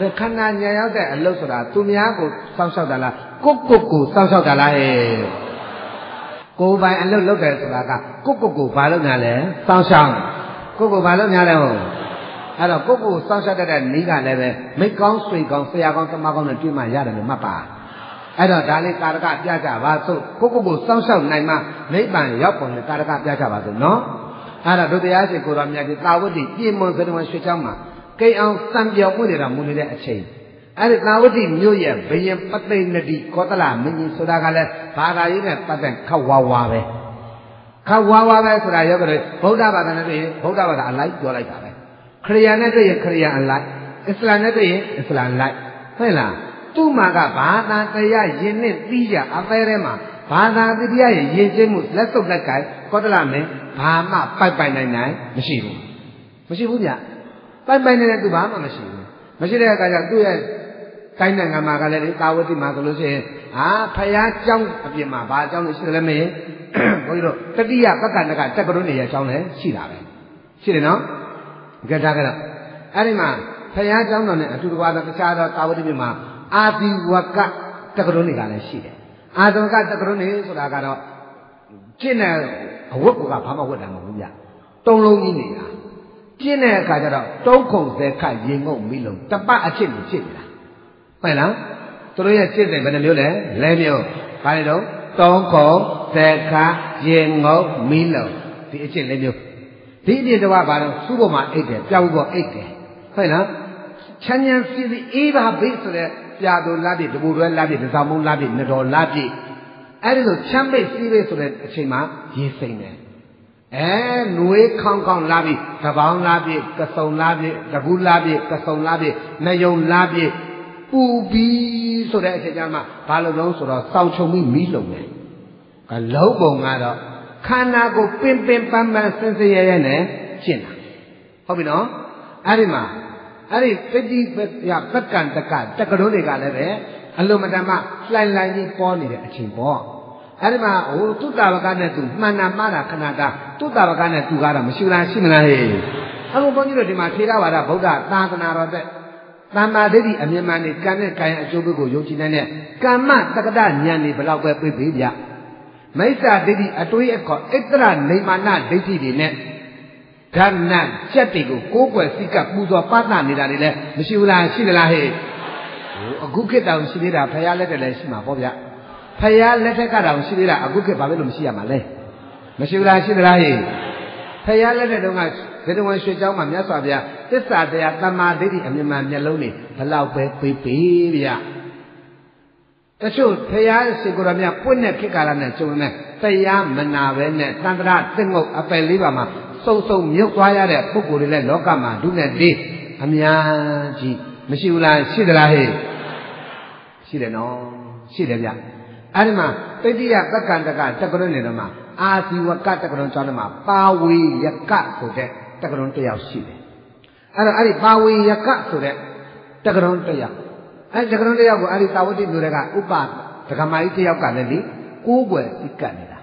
ဒါခန္ဓာညာရောက်တဲ့အလုပ်ဆိုတာသူများကိုစောင့်ရှောက်တာလားကိုကိုကိုစောင့်ရှောက်တာလားဟဲ့။ကိုယ်ပိုင်အလုပ်လုပ်တယ်ဆိုတာကကိုကိုကိုဘာလုပ်ညာလဲစောင့်ရှောက်ကိုကိုဘာလုပ်ညာလဲဟုတ်အဲ့တော့ကိုကိုစောင့်ရှောက်တတ်တဲ့နီးကလည်းပဲမိကောင်းဆွေကောင်းဆရာကောင်းသမားကောင်းနဲ့တွေ့မှရတယ်လို့မှတ်ပါအဲ့တော့ဒါလေးကာရကပြကြပါစို့ကိုကိုကိုစောင့်ရှောက်နိုင်မှနိဗ္ဗာန်ရောက်ပုံနဲ့ကာရကပြကြပါစို့နော်အဲ့ဒါဒုတရားရှင်ကိုတော်မြတ်ကြီးတာဝတိပြည့်မွန်စရဝရွှေချောင်းမှာ ကိန်းအောင်စံပြောင်းမှုနေတာမူနေတဲ့အချိန်အဲ့ဒီတာဝတိမြို့ရဲ့ဘယင်ပသိနတိကောသလမင်းကြီးဆိုတာကလည်းဘာသာရေးနဲ့ပတ်သက်ခက်ဝါဝါပဲခက်ဝါဝါပဲဆိုတာရောကလေးဗုဒ္ဓဘာသာနဲ့တွေ့ရင်ဗုဒ္ဓဘာသာအလိုက်ပြောလိုက်တာပဲခရိယာနဲ့တွေ့ရင်ခရိယာအလိုက်အစ္စလာမ်နဲ့တွေ့ရင်အစ္စလာမ်လိုက်ဟုတ်လားသူ့မှာကဘာသာတရားယဉ်နဲ့ပြီးကြအသေးထဲမှာဘာသာတရားရဲ့ယဉ်ကျေးမှုလက်စုပ်လက်ကိုက်ကောသလမင်းဘာမှပိုက်ပိုင်နိုင်နိုင်မရှိဘူးမရှိဘူးဗျ ပိုင်ပိုင်နဲ့သူဘာမှမရှိဘူးမရှိတဲ့အခါကျသူ့ရဲ့တိုင်းနိုင်ငံမှာကလည်းတာဝတိမှာဆိုလို့ရှိရင်ဟာဖယားကျောင်းအပြင်မှာဘာကျောင်းလို့ရှိတယ်လဲမင်းဘုန်းကြီးတို့တတိယပက္ခဏကတက္ကရုဏေရကျောင်းလည်းရှိတာပဲရှိတယ်နော်ကြက်ထားကြတော့အဲ့ဒီမှာဖယားကျောင်းတော်နဲ့အတူတကွာတော့တခြားတော့တာဝတိမြို့မှာအာတိဝကတက္ကရုဏေကလည်းရှိတယ်အာတဝကတက္ကရုဏေဆိုတာကတော့ကျင့်တဲ့အဝတ်ကဘာမှဝတ်တာမဟုတ်ဘူးဗျတုံးလုံးကြီးနေတာ ကျင့်တဲ့အခါကျတော့တုံးခုံစဲခရေငုံမိလုံးတပတ်အချစ်ကိုချစ်နေတာမှန်လားသူတို့ရဲ့ကျင့်တယ်ဘယ်နှမျိုးလဲလဲမျိုးဘာလဲတော့တုံးခုံစဲခရေငုံမိလုံးဒီအချစ်လဲမျိုးဒီအပြင်တော့ဘာတော့စုပေါ်မှာအိတ်တယ်ပြောင်းပေါ်အိတ်တယ်ဟုတ်လားချမ်းချမ်းစီစီအေးပါဘေးဆိုတဲ့ပြာတော်လာပြီတပူတွဲလာပြီဒဇောင်မုံလာပြီနတော်လာပြီအဲ့ဒီလိုချမ်းပိတ်စီးပိတ်ဆိုတဲ့အချိန်မှာရေးစိမ့်တယ် အဲနွေးခေါင်းခေါင်းလာပြီတပေါင်းလာပြီကစုံလာပြီတကူလာပြီကစုံလာပြီနယုံလာပြီပူပြီးဆိုတဲ့အချိန်ကျမှဘာလို့လဲဆိုတော့စောင်းချုံပြီးမီးလုံတယ်ကလုံးပုံကတော့ခန္ဓာကိုပင်ပင်ပန်းပန်းစင်စရဲရဲနဲ့ရှင်းတာဟုတ်ပြီနော်အဲ့ဒီမှာအဲ့ဒီတတိပယပက္ကံတကတက္ကရုတွေကလည်းပဲအလုံးမတန်မှလှိုင်လှိုင်ကြီးပေါ်နေတဲ့အချိန်ပေါ့ အဲ့ဒီမှာဟိုတုတ္တဝကနဲ့သူမှန်နာမှားတာခဏတာတုတ္တဝကနဲ့သူကတော့မရှိလားရှိမလားဟဲ့အခုဘုန်းကြီးတို့ဒီမှာထေရဝါဒဗုဒ္ဓသာသနာတော်တဲ့သမ္မာဒိဋ္ဌိအမြင်မှန်နေကံနဲ့ကံအကျိုးကိုယုံကြည်နေတဲ့ကမ္မတက္ကဒဉာဏ်နေဘလောက်ပဲပြည့်ပြဗျမိစ္ဆာဒိဋ္ဌိအတွေးအခေါ်ဣတ္တရနေမာနဒိဋ္ဌိတွေနဲ့ဓာနကြက်တွေကိုကိုးကွယ်စိတ်ကပူဇော်ပသနေတာတွေလည်းမရှိဘူးလားရှိသလားဟဲ့ဟိုအခုခေတ်တောင်ရှိသေးတာဖရာလက်တည်းလည်းရှိမှာပေါ့ဗျ ဖရာလက်ထက်ကတောင်ရှိသေးတာအခုခေတ်ဘာဖြစ်လို့မရှိရမှာလဲမရှိဘူးလားရှိသလားဟဲ့ဖရာလက်ထက်တုန်းကဇေတဝန်ရွှေเจ้าမှာမြတ်စွာဘုရားသစ္စာတရားတမာဒိဋ္ဌိအမြင်မှမျက်လုံးနေဘလောက်ပဲပေးပေးဗျတချို့ဖရာစေကိုရမြပွင့်တဲ့ခေတ်ကာလနဲ့ကျုံနေတရားမနာပဲနဲ့တန်ត្រာသင်္ငုတ်အပယ်လေးပါမှာစုံစုံမြုပ်သွားရတဲ့ပုဂ္ဂိုလ်တွေလည်းလောကမှာဒုနဲ့တေးအများကြီးမရှိဘူးလားရှိသလားဟဲ့ရှိတယ်နော်ရှိတယ်ဗျ အဲ့ဒီမှာတတိယတက္ကန္တကတက္ကရုနေတော့မှာအာဇီဝကတက္ကရုကျောင်းထဲမှာပါဝေယကဆိုတဲ့တက္ကရုတစ်ယောက်ရှိတယ်အဲ့တော့အဲ့ဒီပါဝေယကဆိုတဲ့တက္ကရုတစ်ယောက်အဲ့တက္ကရုတစ်ယောက်ကိုအဲ့ဒီသာဝတိမျိုးတွေကဥပဒကမာကြီးတစ်ယောက်ကလည်းလေကိုးကွယ်စိတ်ကပ်နေတာ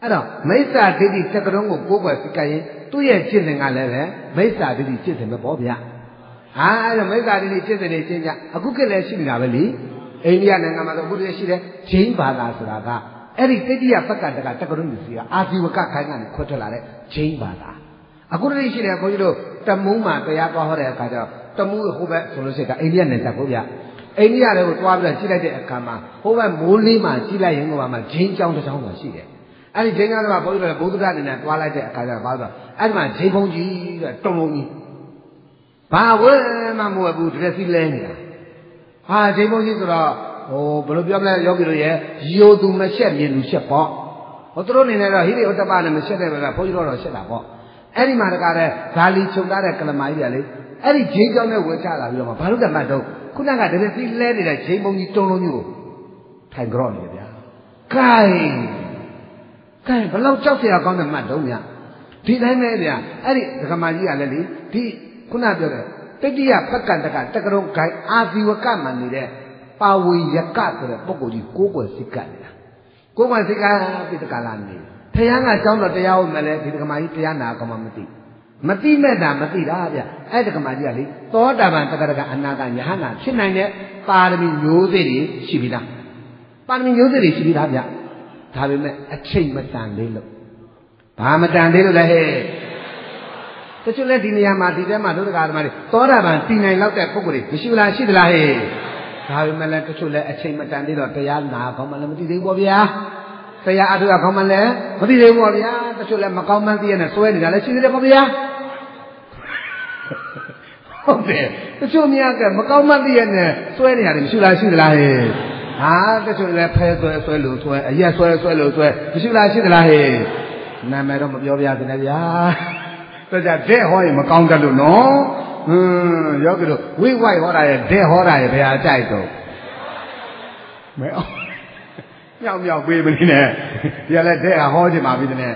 အဲ့တော့မိစ္ဆာဒိဋ္ဌိတက္ကရုကိုကိုးကွယ်စိတ်ကပ်ရင်သူ့ရဲ့จิตစဉ်ကလည်းပဲမိစ္ဆာဒိဋ္ဌိจิตစဉ်ပဲပေါ့ဗျာဟာအဲ့တော့မိစ္ဆာဒိဋ္ဌိจิตစဉ်တွေရှင်းကြအခုခေတ်လည်းရှိနေတာပဲလी အိန္ဒိယနိုင်ငံမှာတော့အခုတည်းရှိတယ်ဂျိန်းဘာသာဆိုတာကအဲ့ဒီတတိယပက္ကတကတက္ကရုလူစီကအာဇီဝကခိုင်းကနေခွဲထွက်လာတဲ့ဂျိန်းဘာသာအခုတည်းရှိတယ်ဘုန်းကြီးတို့တမုံမှာတရားသွားဟောတဲ့အခါကျတော့တမုံဟိုဘက်ဆိုလို့ရှိရင်ကအိန္ဒိယနယ်စပ်ကိုဗျအိန္ဒိယတွေကိုသွားပြီးတော့ကြည့်လိုက်တဲ့အခါမှာဟိုဘက်မိုးလေးမှာကြည့်လိုက်ရင်ကမှဂျိန်းကျောင်းတစ်ကျောင်းတော့ရှိတယ်အဲ့ဒီဂျိန်းကျောင်းကဘုန်းကြီးတို့ဗုဒ္ဓဂအနေနဲ့သွားလိုက်တဲ့အခါကျတော့ဘာလို့အဲ့ဒီမှာဂျိန်းဘုန်းကြီးတဲ့တုံလုံးကြီးဘာဝဲမှမဝဲဘူးတရက်စီလဲနေတာ ဟာဂျိန်းဘုန်းကြီးဆိုတော့ဟိုဘယ်လိုပြောမလဲယောဂီတို့ရဲ့ရိုသူမရှက်မြင်လူရှက်ပေါ့ဟိုသူတို့အနေနဲ့တော့ဟိရိဥတ္တပနဲ့မရှက်တဲ့ဘက်ကဘုန်းကြီးတို့တော့ရှက်တာပေါ့အဲ့ဒီမှာတကားတဲ့ဇာလီချုပ်သားတဲ့ကလမာကြီးကလေအဲ့ဒီဂျိန်းကြောင်းနဲ့ဝင်ချလာပြီးတော့မှဘာလို့ကမှတ်တော့ခုနကတည်းကစီလဲနေတဲ့ဂျိန်းဘုံကြီးတုံးလုံးကြီးကိုထိုင်ကြော့နေကြဗျာကဲကဲဘလောက်ကြောက်เสียကောင်းတဲ့မှတ်တော့ဗျာဒီတိုင်းပဲဗျာအဲ့ဒီဒကမာကြီးကလည်းလေဒီခုနပြောတဲ့ တတိယပက္ကန္တကတက္ကရုံဂိုင်အာဇီဝကမှနေတဲ့ပါဝေယကဆိုတဲ့ပုဂ္ဂိုလ်ကြီးကိုးကွယ်စိတ်ကနေတာကိုးကွယ်စိတ်ကပြီးတကလာနေဖះကကျောင်းတော်တရားဟုတ်မယ်လေဒီတကမာကြီးတရားနာကောမှမသိမသိမဲ့တာမသိတာဗျအဲ့တကမာကြီးကလေသောတာပန်တက္ကရကအနာကယဟနာဖြစ်နိုင်တဲ့ပါရမီမျိုးစေ့တွေရှိပြီလားပါရမီမျိုးစေ့တွေရှိပြီလားဗျဒါပေမဲ့အချိန်မတန်သေးလို့ဘာမတန်သေးလို့လဲဟဲ့ တချို့လဲဒီနေရာမှာဒီထဲမှာဒုဒကာသမားတွေသောတာပန်တည်နိုင်လောက်တဲ့ပုဂ္ဂိုလ်တွေမရှိဘူးလားရှိသလားဟဲ့ဒါပေမဲ့လည်းတချို့လည်းအချိန်မတန်သေးတော့တရားနာကောင်းမှလည်းမသိသေးဘူးပေါ့ဗျာတရားအထုကကောင်းမှလည်းမသိသေးဘူးပေါ့ဗျာတချို့လည်းမကောင်းမှန်းသိရနဲ့စွဲနေတာလည်းရှိသေးတယ်ပေါ့ဗျာဟုတ်တယ်တချို့များကမကောင်းမှန်းသိရနဲ့စွဲနေရတယ်မရှိလားရှိသလားဟဲ့ဟာတချို့လည်းဖဲဆွဲဆွဲလို့ဆွဲအရက်ဆွဲဆွဲလို့ဆွဲမရှိလားရှိသလားဟဲ့နာမည်တော့မပြောပြသေးနဲ့ဗျာ တော့ကြတဲ့ဟောရင်မကောင်းတတ်လို့နော်ဟွန်းယောဂီတို့ဝိဝိုက်ဟောတာရဲ့တဲ့ဟောတာရဲ့ဘယ်ဟာကြိုက်တော့မဲအောင်မြောက်မြောက်ပေးမနေနဲ့ဒီကလည်းတဲ့ဟာဟောချင်ပါပြီတဲ့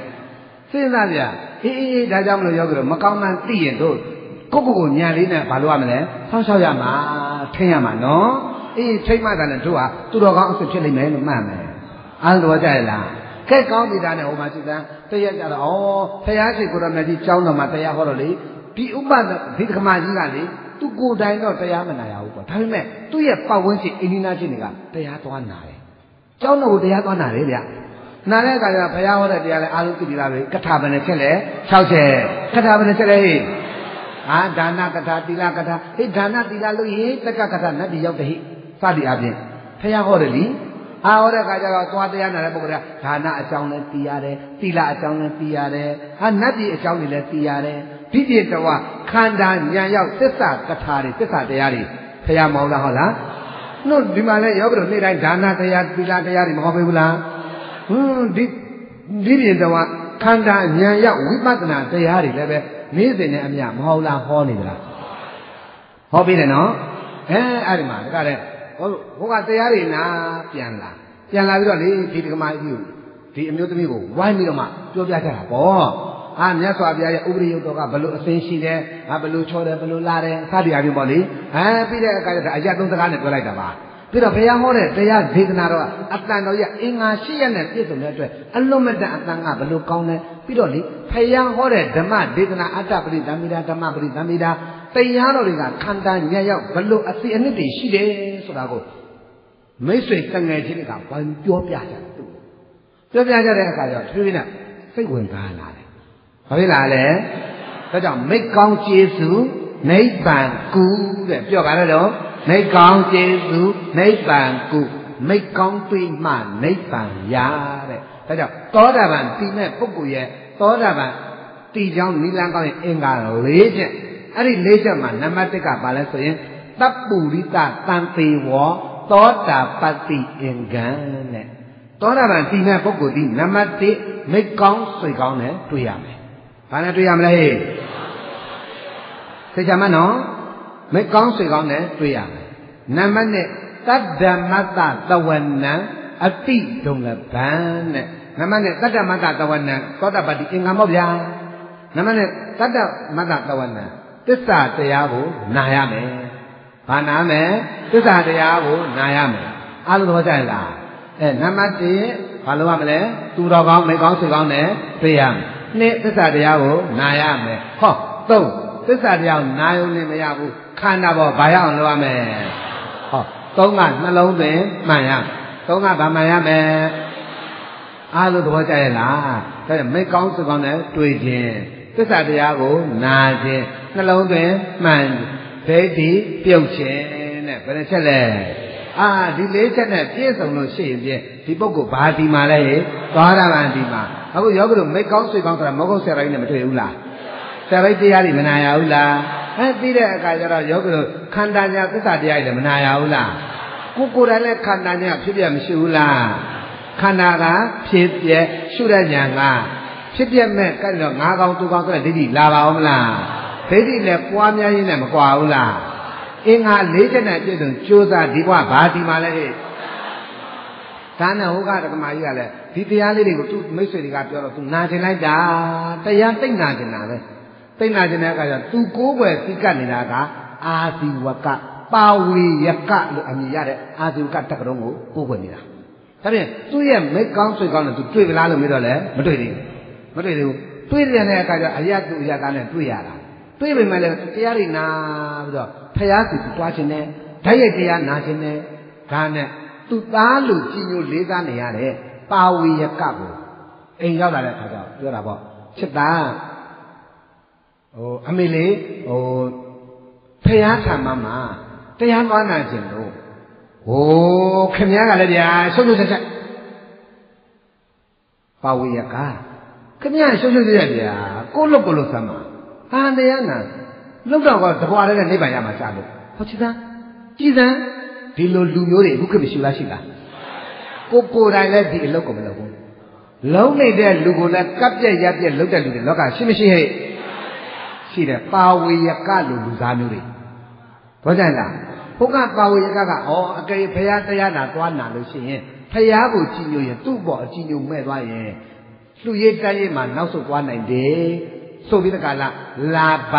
စဉ်းစားကြအေးအေးအေးဒါကြောင့်မလို့ယောဂီတို့မကောင်းမှန်းသိရင်တို့ကိုကိုကိုညံလေးနဲ့ဘာလို့ရမလဲဆောင်းလျှောက်ရမှာထိန်ရမှာနော်အေးထိတ်မှတယ်တို့ဟာသူတော်ကောင်းအစ်စ်ဖြစ်လိမ့်မယ်လို့မှတ်မယ်အားတော်ကြရလား ခက်ကောင်းပြီသားနဲ့ဟိုမှာစိတ်တန်းတရက်ကြတော့ဩဖရာရှိကိုရမကြီးကျောင်းတော်မှာတရားဟောတော့လေဒီဥပဒဒီကမာကြီးကလေသူကိုယ်တိုင်တော့တရားမနာရဘူးပေါ့ဒါပေမဲ့သူ့ရဲ့ပတ်ဝန်းကျင်အင်းနီနာချင်းတွေကတရားသွားနာတယ်ကျောင်းတော်ကိုတရားသွားနာတယ်ဗျနာတဲ့အခါကျဘုရားဟောတဲ့တရားလဲအားလုံးသိပြီလားပဲကထာဘယ်နဲ့ချက်လဲ6ချက်ကထာဘယ်နဲ့ချက်လဲဟေ့အာဒါနကထာတိလကထာဟိဒါနတိလလို့ရေးတက္ကကထာနတ်တိရောက်တဲ့ဟိစသည်အပြင်ဖះဟောတယ်လी အာဟောတဲ့ခါကျတော့သွားတရားနာတဲ့ပုဂ္ဂိုလ်ကဒါနအကြောင်းလည်းသိရတယ်တိလအကြောင်းလည်းသိရတယ်ဟာနတ်တိအကြောင်းတွေလည်းသိရတယ်ဒီပြည့်တဝခန္ဓာဉာဏ်ရောက်သစ္စာကထာတွေသစ္စာတရားတွေဖះမောင်းလားဟုတ်လားနှုတ်ဒီမှာလဲယောဂတို့နေ့တိုင်းဒါနတရားသီလတရားတွေမဟောပေးဘူးလားဟွန်းဒီဒီပြင်တော့ခန္ဓာဉာဏ်ရောက်ဝိပဿနာတရားတွေလည်းပဲနေ့စဉ်နဲ့အမျှမဟုတ်လားဟောနေကြလားဟောပေးတယ်နော်အဲအဲ့ဒီမှာဒါကြတဲ့ ဟိုဟိုကတရားတွေနာပြန်လာပြန်လာပြီးတော့လေဒီဒကမာကြီးကိုဒီအမျိုးသမီးကိုဝိုင်းပြီးတော့မှပြောပြကြတာပေါ့အာမြတ်စွာဘုရားရဲ့ဥပရိယုတ်တော်ကဘလို့အသိရှိတယ်ဟာဘလို့ချောတယ်ဘလို့လာတယ်စသည်အပြင်ပေါ့လေဟမ်ပြီးတဲ့အခါကျတော့အရာသုံးစကားနဲ့ပြောလိုက်တာပါပြီးတော့ဘုရားဟောတဲ့တရားဒေသနာတော့အတန်တော်ရဲ့အင်္ဂါရှိရနဲ့ပြည့်စုံတဲ့အတွက်အလွန်မတန်အတန်ကဘလို့ကောင်းတယ်ပြီးတော့လေဘုရားဟောတဲ့ဓမ္မဒေသနာအတ္တပရိသမီတာဓမ္မပရိသမီတာ တရားတော်တွေကခန္ဓာညက်ရောက်ဘလို့အစီအနှစ်တွေရှိတယ်ဆိုတာကိုမိတ်ဆွေတငယ်ချင်းတွေကဘာပြောပြကြတယ်ပြောပြကြတဲ့အခါကျတော့သူတွေနဲ့စိတ်ဝင်စားလာတယ်ဘာဖြစ်လာလဲဒါကြောင့်မိတ်ကောင်းကျေးဇူးနိဗ္ဗာန်ကူတဲ့ပြောကြတယ်တော့မိတ်ကောင်းကျေးဇူးနိဗ္ဗာန်ကူမိတ်ကောင်းတွေ့မှနိဗ္ဗာန်ရတဲ့ဒါကြောင့်သောတာပန်တည်မဲ့ပုဂ္ဂိုလ်ရဲ့သောတာပန်တည်ကြောင်းနိလန်းကောင်းရဲ့အင်္ဂါ၄ချက် အဲ့ဒီ၄ချက်မှာနံပါတ်၁ကဘာလဲဆိုရင်တပ်ပုရိတတန်ပေဝောသောတာပတ္တိအင်္ဂံတဲ့သောတာပန်တည်မဲ့ပုဂ္ဂိုလ်ဒီနံပါတ်1မိတ်ကောင်းစိတ်ကောင်းနဲ့တွေ့ရမယ်ဘာနဲ့တွေ့ရမလဲဟဲ့သိကြမနော်မိကောင်းဆွေကောင်းနဲ့တွေ့ရမယ်နံပါတ်1တတ္တမတ္တသဝနံအတိဒုံလဗံတဲ့နံပါတ်1တတ္တမတ္တသဝနံသောတာပတိအင်္ဂါမောဗျာနံပါတ်1တတ္တမတ္တသဝနံ သစ္စာတရားကိုနာရမယ်ဘာနာမယ်သစ္စာတရားကိုနာရမယ်အားလုံးသဘောကျလားအဲနံပါတ်1ဘာလို့ရမလဲသူတော်ကောင်းမိကောင်းဆွေကောင်းနဲ့တွေ့ရမယ်နှစ်သစ္စာတရားကိုနာရမယ်ဟောသုံးသစ္စာတရားနာယုံနဲ့မရဘူးခန္ဓာပေါ်ဘာရအောင်လုပ်ရမယ်ဟောသုံးကနှလုံးသွင်းမှန်ရသုံးကဘာမှန်ရမယ်အားလုံးသဘောကျရဲ့လားဒါကြောင့်မိကောင်းစုကောင်းနဲ့တွေ့ခြင်း သစ္စာတရားကိုနာခြင်းနှလုံးသွင်းမှန်ဒိဋ္ဌိပြုတ်ခြင်းနဲ့ဘယ်နှချက်လဲအာဒီလေးချက်နဲ့ပြည့်စုံလို့ရှိရင်ပြည့်ဒီပုဂ္ဂိုလ်ဘာဒီမှာလဲသွားရမှန်ဒီမှာအခုယောဂတို့မိကောင်းဆွေကောင်းဆိုတာမဟုတ်ဆရာကြီးနဲ့မတွေ့ဘူးလားဆရာကြီးတရားတွေမနာရဘူးလားအဲပြီးတဲ့အခါကျတော့ယောဂတို့ခန္ဓာညာသစ္စာတရားတွေလည်းမနာရဘူးလားကိုကိုယ်တိုင်လည်းခန္ဓာညာဖြစ်ပြမရှိဘူးလားခန္ဓာကဖြစ်ပြရှုတဲ့ညာက ဖြစ်ပြမဲ့ကဲတော့ငါးကောင်သူကောင်ဆိုတဲ့ဒိဋ္ဌိလာပါဦးမလားဒိဋ္ဌိလည်းပွားများရင်းနဲ့မကွာဘူးလားအင်္ဂါ၄ချက်နဲ့ပြည့်စုံကြိုးစားဒီဘဝဘာဒီမှာလဲဟဲ့ဒါနဲ့ဟိုကတက္ကမကြီးကလည်းဒီတရားလေးတွေကိုသူ့မိတ်ဆွေတွေကပြောတော့သူနာကျင်လိုက်တာတရားသိနာကျင်တာပဲသိနာကျင်တဲ့အခါကျသူကိုးကွယ်သိကပ်နေတာကအာဇီဝကပါဝေယကလို့အမည်ရတဲ့အာဇီဝကတက္ကရုံးကိုကိုးကွယ်နေတာဒါဖြင့်သူ့ရဲ့မိတ်ကောင်းဆွေကောင်းနဲ့သူတွေ့ကြလားလို့မေးတော့လည်းမတွေ့သေးဘူး မတွေ့သေးဘူးတွေ့တဲ့အခါကျအရတုအရကနဲ့တွေ့ရတာတွေ့ပေမဲ့လည်းတရားတွေနာပြီးတော့ဖျားစီတွားခြင်းနဲ့ဓာတ်ရိုက်တရားနာခြင်းနဲ့ဒါနဲ့သူသားလို့ကြီးညိုလေးစားနေရတဲ့ပါဝေယကကိုအိမ်ရောက်လာတဲ့အခါကျပြောတာပေါ့ချစ်သားဟိုအမေလေးဟိုဖျားခံမမှာတရားသွားနာခြင်းလို့ဟိုခင်ဗျားကလည်းဗျာရှုပ်ရှုပ်ချက်ချက်ပါဝေယက ခင်ဗျားရှုပ်ရှုပ်ချက်ချက်ဗျာကိုလုတ်ကိုလုတ်ဆမ်းမှာဟာတရားနာလောက်တော့ကတပွားလေးနဲ့နိဗ္ဗာန်ရမှာစားလို့ဟောချစ်သားကြည်စံဒီလိုလူမျိုးတွေအခုခေတ်မရှိလားရှိလားကိုကိုယ်တိုင်လည်းဒီအလုပ်ကိုမလုပ်ဘူးလုံးနေတဲ့လူကိုလည်းကပ်ပြက်ရက်ပြက်လုပ်တဲ့လူတွေလောကရှိမရှိဟဲ့ရှိတယ်ပါဝေယကလူလူသားမျိုးတွေဘောကြလားဘုကပါဝေယကကဩအကယ်ဖရာတရားနာသွားနာလို့ရှိရင်ဖရာကိုကြည်ညိုရင်သူ့ဘောအကြည်ညိုမဲ့သွားရင် လူရည်တန်းရည်မှာနောက်ဆုတ်သွားနိုင်တယ်ဆိုပြီးတကလားလာဘ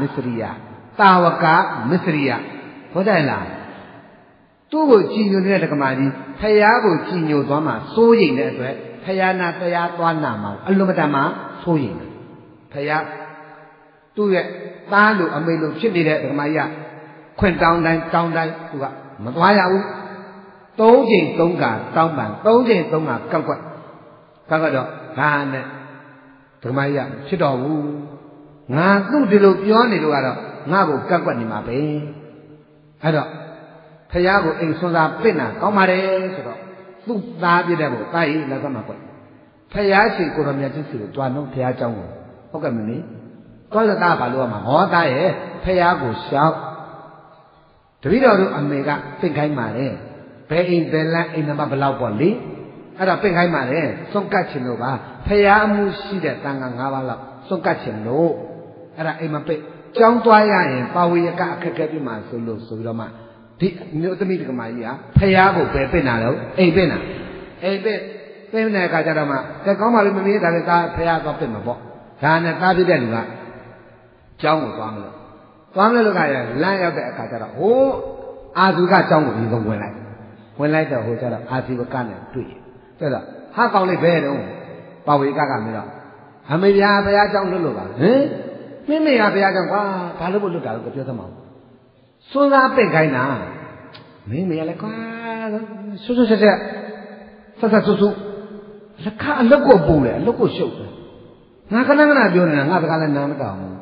မစ္စရိယတာဝကမစ္စရိယဘောကြလားသူ့ကိုကြည်ညိုနေတဲ့တက္ကမကြီးဖယားကိုကြည်ညိုသွားမှစိုးရိမ်တဲ့အတွက်ဖယားနာတရားသွားနာမှာအလွန်မတန်မှစိုးရိမ်တယ်ဖယားသူ့ရဲ့သားလိုအမေလိုဖြစ်နေတဲ့တက္ကမကြီးကခွင့်တောင်းတိုင်းတောင်းတိုင်းသူကမသွားရဘူးသုံးချိန်သုံးကတောင်းပန်သုံးချိန်သုံးကကောက်ကွက်ကောက်ကွက်တော့ ဒါနဲ့တက္ကမကြီးကဖြစ်တော်ဘူး ငါသူ့ဒီလိုပြောနေလို့ကတော့ငါ့ကိုကက်ကွက်နေမှာပဲအဲ့တော့ဖះကိုအိမ်ဆွမ်းစားပင့်တာကောင်းပါတယ်ဆိုတော့သူ့သားပြတဲ့ဘုတာကြီးလက်ကမှာကွက်ဖះရှိကိုရမြတ်ကြီးစီကိုတွားနှုတ်ဖះเจ้าကိုဟုတ်ကဲ့မင်းတွားစကားဘာလို့ရမှာဟောသားရဲ့ဖះကိုရှောက်တပည့်တော်တို့အမေကသိခိုင်းပါတယ်ဘယ်အိမ်ဘယ်လန်းအိမ်နံပါတ်ဘယ်လောက်ပေါ့လေ အဲ့ဒါပြင့်ခိုင်းပါတယ်စွန့်ကတ်ချင်လို့ပါဖရာအမှုရှိတဲ့တန်ခါ၅ပါးလောက်စွန့်ကတ်ချင်လို့အဲ့ဒါအိမ်မပိတ်ကြောင်းသွားရရင်ပါဝေယကအခက်အခဲပြမှာဆိုလို့ဆိုပြီးတော့မှဒီမြို့သမီးတက္ကမကြီးဟာဖရာကိုပဲပိတ်နာလို့အိမ်ပိတ်နာအိမ်ပိတ်ပိတ်တဲ့အခါကျတော့မှကဲကောင်းပါပြီမမေးဒါလည်းသားဖရာသွားပိတ်မှာပေါ့ဒါနဲ့သားပြတဲ့လူကကြောင်းကိုသွားမလို့သွားမလို့ကရလမ်းရောက်တဲ့အခါကျတော့ဟိုးအာဇူကကြောင်းကိုဒီဆုံးဝင်လိုက်ဝင်လိုက်တော့ဟိုကျတော့အာဇီဝကနဲ့တွေ့ တဲ့တော့ဟာကောင်းလေးဘဲတော့ပါဝေကကမင်းတော့အမေပြာဘုရားကြောင့်လွတ်လို့ပါဟင်မင်းမေကဘုရားကြောင့်ကွာဘာလို့မလွတ်တာလို့ပြောသမောစွန်းစားပင့်ခိုင်းတာမင်းမေကလည်းကွာဆွဆွဆက်ဆက်ဆက်ဆက်ဆွဆွလက်ခအလုတ်ကိုပူတယ်အလုတ်ကိုရှုပ်တယ်ငါခဏခဏပြောနေတာငါတကားလည်းနားမတောင်ဘူး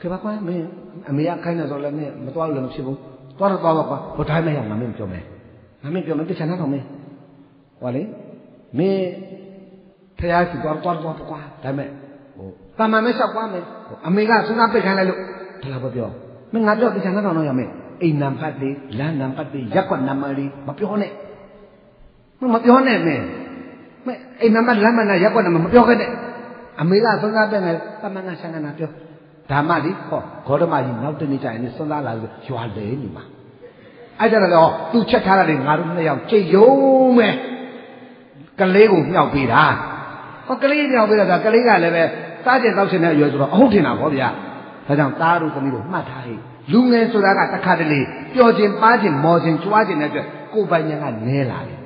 ခေပါကွာမင်းအမေကခိုင်းတယ်ဆိုလည်းမင်းမတော်လို့လည်းမဖြစ်ဘူးသွားတော့သွားတော့ကွာဘုထားမရငါမင်းပြောမယ်ငါမင်းပြောမယ်တခြားနားတော့မင်း ဟောလေမင်းဖះစီသွားသွားသွားကွာဒါမဲ့ဟိုတာမန်မဲ့လျှောက်ကွာမယ်အမေကစဉ်းစားပိတ်ခိုင်းလိုက်လို့ဒါလာပြောမင်းငါပြောတခြားနားတော့ရမယ်အိမ်နံပါတ်လေးလမ်းနံပါတ်လေးရက်ကွက်နံပါတ်လေးမပြောနဲ့မမပြောနဲ့မင်းမင်းအိမ်နံပါတ်လမ်းမနာရက်ကွက်နံပါတ်မပြောခဲ့နဲ့အမေကစဉ်းစားပိတ်နေတာမန်ကဆန္ဒနာပြောဓမ္မလေးဟောဂေါတမကြီးနောက်တနေ့ကျရင်စဉ်းစားလာလို့ရွာလေနေမှာအဲ့ကြတော့သူချက်ထားတာလေငါတို့နှစ်ယောက်ကြိတ်ယုံမယ် ကလေးကိုမြောက်ပေးတာဟောကလေးမြောက်ပေးတာကလေးကလည်းပဲစားကျင်တောက်ချင်တဲ့အရွယ်ဆိုတော့အဟုတ်ထင်တာဗောဗျာဒါကြောင့်သားတို့သမီးတို့မှတ်ထားဟိလူငယ်ဆိုတာကတခါတလေပျော်ခြင်းပါခြင်းမော်ခြင်းကြွားခြင်းတဲ့အတွက်ကိုယ်ပိုင်ဉာဏ်ကနဲလာတယ်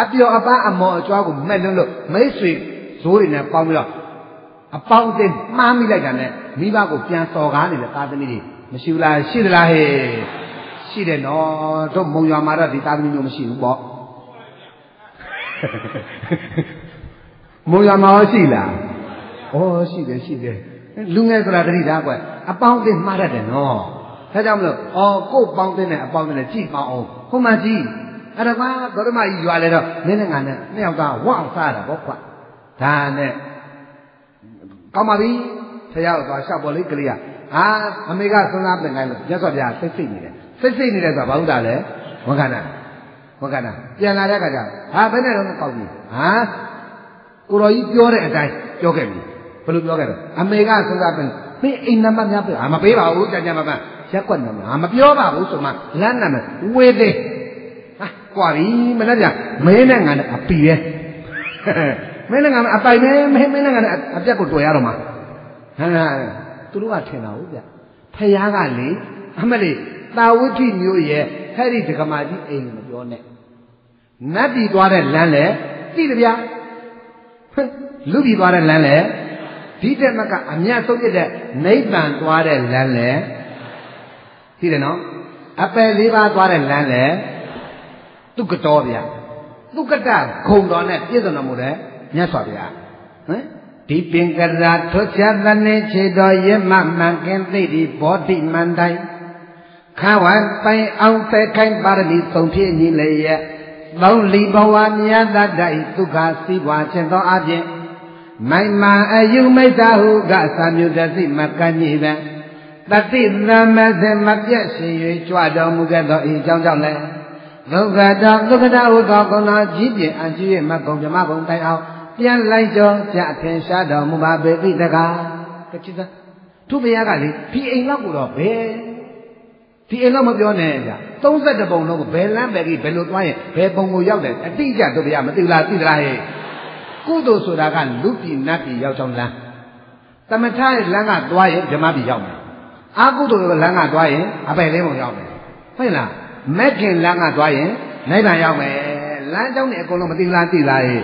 အပျော်အပန်းအမော်အကြွားကိုမဲ့လွန်းလို့မိတ်ဆွေဇိုးတွေနဲ့ပေါင်းပြီးတော့အပေါင်းအသင်းမှားမိလိုက်တာနဲ့မိဘကိုပြန်စော်ကားနေတဲ့သားသမီးတွေမရှိဘူးလားရှိသလားဟဲ့ရှိတယ်နော်တို့မုံရွာမှာတော့ဒီသားသမီးမျိုးမရှိဘူးပေါ့ မုံရွာမှာရောရှိလားဩရှိတယ်ရှိတယ်လူငယ်ဆိုတာတတိထားကွအပေါင်းအသင်းမှားတတ်တယ်နော်ဒါကြောင့်မလို့အော်ကို့ပေါင်းတဲ့နဲ့အပေါင်းတဲ့နဲ့ကြည့်ပေါင်းအောင်ဟိုမှကြည့်အဲ့ဒါကဒေါသမကြီးရွာလဲတော့မင်းနဲ့ငါနဲ့နှစ်ယောက်ကဝအောင်စားတာပေါ့ကွာဒါနဲ့ကောင်းပါပြီဆရာကသွားရှောက်ပေါ်လေးကလေးကအာအမေကစဉ်းစားပြင်ခိုင်းလို့ရသော်ပြစိတ်စိတ်နေတယ်စိတ်စိတ်နေတယ်ဆိုတာဘာလို့တာလဲဝန်ခန္ဓာ ဝန်ခန္ဓာပြန်လာတဲ့အခါကျဟာဘယ်နဲ့တော့ကောက်ပြီဟာကိုတော်ကြီးပြောတဲ့အတိုင်းပြောခဲ့ပြီဘယ်လိုပြောခဲ့လဲအမေကစဉ်းစားပြင်မင်းအိမ်နံပါတ်များပြအာမပေးပါဘူးကြကြပါပါရက်ကွက်နံပါတ်အာမပြောပါဘူးဆိုမှလမ်းနံပါတ်ဝေသေးဟာကွာပြီမနေ့ကမင်းနဲ့ငါနဲ့အပီရဲ့မင်းနဲ့ငါအပိုင်မဲမင်းမင်းနဲ့ငါနဲ့အပြက်ကိုတွေ့ရတော့မှာဟမ်သူတို့ကထင်တာဟုတ်ဗျဖယားကလေအမလေး တာဝဋ္ဌိမျိုးရဲ့ဟဲ့ဒီဒကမာကြီးအိမ်မပြောနဲ့နတ်ပြည်သွားတဲ့လမ်းလေသိတယ်ဗျာလူပြည်သွားတဲ့လမ်းလေဒီတက်မကအမြတ်ဆုံးပြတဲ့နိဗ္ဗာန်သွားတဲ့လမ်းလေသိတယ်နော်အပယ်လေးပါးသွားတဲ့လမ်းလေသူကတော်ဗျာသူကတခုံတော်နဲ့ပြည့်စုံတော်မူတဲ့မြတ်စွာဘုရားဟမ်ဒီပင်ကရာထွချသနေခြေတော်ရမမှန်ကင်းသိဒီဘောဓိမန္တိုင် ခါဝံပိုင်အောင်သက်ခိုင်းပါရမီသုံဖြစ်ညီလေရဲ့သုံးလီဘဝမြတ်တတ်ဒုက္ခစီးပွားခြင်းသောအပြင်မိုင်မာအယုမိတ်တာဟုကသာမြုတသိမကညိဗံတတိသမသေမပြတ်ရှင်၍ကြွတော်မူခဲ့သောဤကြောင့်ကြောင့်လည်းဒုက္ခတောဒုက္ခတောဟုသောကုဏကြီးပြင်းအကျိ၍မကုံမြမကုံတိုင်အောင်ပြန်လိုက်ကြောကြအထင်ရှားတော်မူပါပေတိတကားတချိသသူဘုရားကလေဒီအိမ်လောက်ကိုတော့ဘယ် ဒီအိမ်လောက်မပြောနဲ့ဗျ32ပုံလုံးကိုဘယ်လမ်းပဲကြီးဘယ်လိုသွားရင်ဘယ်ပုံကိုရောက်တယ်အတိအကျသူဘုရားမသိလားသိသလားဟဲ့ကုသိုလ်ဆိုတာကလူပြည်နတ်ပြည်ရောက်ချောင်းလမ်းသမထရဲ့လမ်းကသွားရင်ဓမ္မပြည်ရောက်မယ်အာကုသိုလ်ရဲ့လမ်းကသွားရင်အပယ်လေးပုံရောက်မယ်ဟုတ်လားမက်ခင်လမ်းကသွားရင်နိဗ္ဗာန်ရောက်မယ်လမ်းကြောင်းနဲ့အကုန်လုံးမသိလားသိလားဟဲ့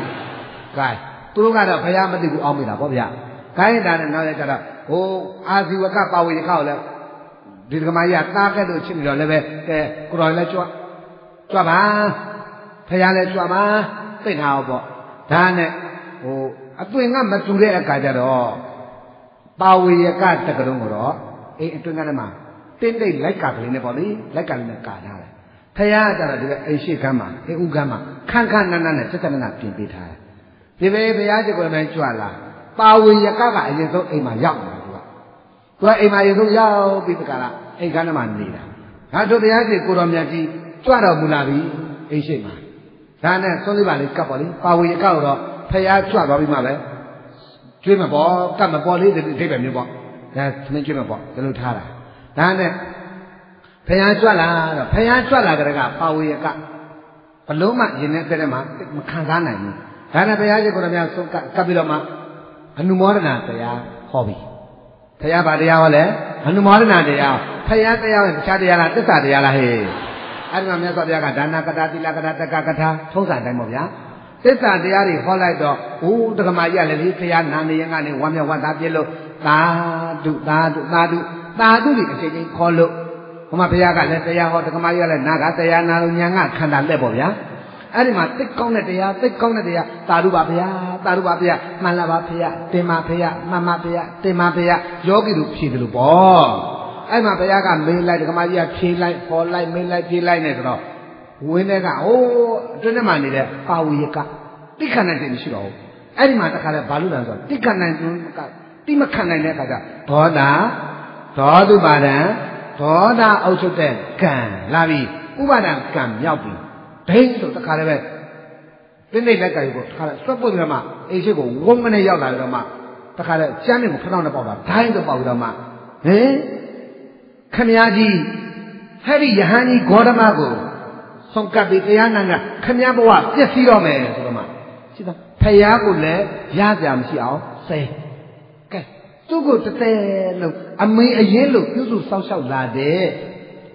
ကဲသူတို့ကတော့ဘုရားမသိဘူးအောင်းမိတာပေါ့ဗျာခိုင်းတာနဲ့နောက်ရကြတော့ဟိုအာဇီဝကပါဝေခောက်လဲ ဒီကမာကြီးကတားခဲ့လို့ချင်းပြီးတော့လည်းပဲကဲကိုတော်လည်းကြွကြွပါဘုရားလည်းကြွပါသိထားအောင်ပေါ့ဒါနဲ့ဟိုအသွင်ကမတူတဲ့အခါကျတော့ပါဝေယကတက္ကလုံးကိုတော့အိမ်အတွင်းကလည်းမှာတင်းတိတ်လိုက်ကကလေးနဲ့ပေါ့လေလိုက်ကလေးနဲ့ကာထားတယ်ဖယားကကြတော့ဒီကအိမ်ရှိခမ်းမှာအိမ်ဥကမ်းမှာခန်းခန်းနန်းနန်းနဲ့စက်စက်နန်းနန်းပြင်ပေးထားတယ်ဒီပဲဘုရားရှိခိုးတိုင်းကြွလာပါဝေယကကအရင်ဆုံးအိမ်မှာရောက်တယ် သူကသူကအိမ်မှာအရင်ဆုံးရောက်ပြီးတကလားအိမ်ခန်းထဲမှာနေတာငါတို့ဘုရားရှိခိုးတော်မြတ်ကြီးကြွတော်မူလာပြီအိမ်ရှိမှာဒါနဲ့ဆုံးလေးပါလေးကပ်ပေါ့လေပါဝေယကကိုတော့ဖယားကြွသွားပြီးမှပဲကျွေးမပေါ်ကတ်မပေါ်လေးဒီအိဗယ်မျိုးပေါ့ဒါသမင်းကျွေးမပေါ်ဒီလိုထားတာဒါနဲ့ဖယားကြွလာတော့ဖယားကြွလာကြတဲ့ကပါဝေယကဘလုံးမရင်နဲ့တဲ့ထဲမှာမခံစားနိုင်ဘူးဒါနဲ့ဘုရားရှိခိုးတော်များဆုံးကပ်ပြီးတော့မှအနုမောဒနာတရားဟောပြီ ဘုရားဗာတရားဟောလဲအနုမောဒနာတရားဘုရားတရားနဲ့တခြားတရားလားတစ္ဆာတရားလားဟဲ့အဲ့ဒီမှာမြတ်စွာဘုရားကဒါနကတာတိလကတာတက္ကကထာထုံးစံတိုင်းပေါ့ဗျာသစ္စာတရားတွေဟောလိုက်တော့ဟိုးတက္ကမကြီးကလည်းဒီဘုရားနာနေရင်ကနေဝမ်းမြောက်ဝမ်းသာပြည့်လို့သာဓုသာဓုသာဓုသာဓုတွေအချိန်ချင်းခေါ်လို့ဘုမဘုရားကလည်းတရားဟောတက္ကမကြီးကလည်းနာကတရားနာလို့ညာကခန္ဓာလက်ပေါ့ဗျာ အဲ့ဒီမှာသိကောင်းတဲ့တရားသိကောင်းတဲ့တရားသာဓုပါဗျာသာဓုပါဗျာမှန်လားပါဗျာတင်ပါဗျာမှန်ပါဗျာတင်ပါဗျာယောဂီတို့ဖြေတယ်လို့ပေါ့အဲ့မှာဘုရားကမေးလိုက်ဒကမာကြီးကဖြေလိုက်ပေါ်လိုက်မေးလိုက်ဖြေလိုက်နေဆိုတော့ဝင်းတဲ့ကအိုးအတွင်းထဲမှာနေတဲ့ပါဝီယကတိခဏနဲ့တည်းမရှိတော့ဘူးအဲ့ဒီမှာတခါလဲဘာလို့လဲဆိုတော့တိခဏနဲ့ကတိမခံနိုင်တဲ့အခါကျဒေါသဒေါသုပါဒံဒေါသအုပ်ချုပ်တဲ့ကံလာပြီဥပါဒံကံမြောက်ပြီ ဒိန်းဆိုတခါလည်းပဲပြိဋိလက်ကကြီးကိုတခါလည်းစွတ်ပုတ်ပြီးတော့မှအိရှိကိုဝုန်းမနဲ့ရောက်လာပြီးတော့မှတခါလည်းကျမ်းနဲ့ကိုဖျောင်းနဲ့ပေါက်တာဒိုင်းဆိုပေါက်ပြီးတော့မှဟင်ခမည်းကြီးဟဲ့ဒီယဟန်ကြီးဂေါတမကိုဆုံးကပ်ပြီးတရားနာကခမည်းဘဝပြည့်စည်တော့မယ်ဆိုတော့မှရှိတာဖယားကိုလည်းရကြမရှိအောင်ဆဲကဲသူ့ကိုတတဲလို့အမေအရင်လို့ပြုစုစောင့်ရှောက်လာတဲ့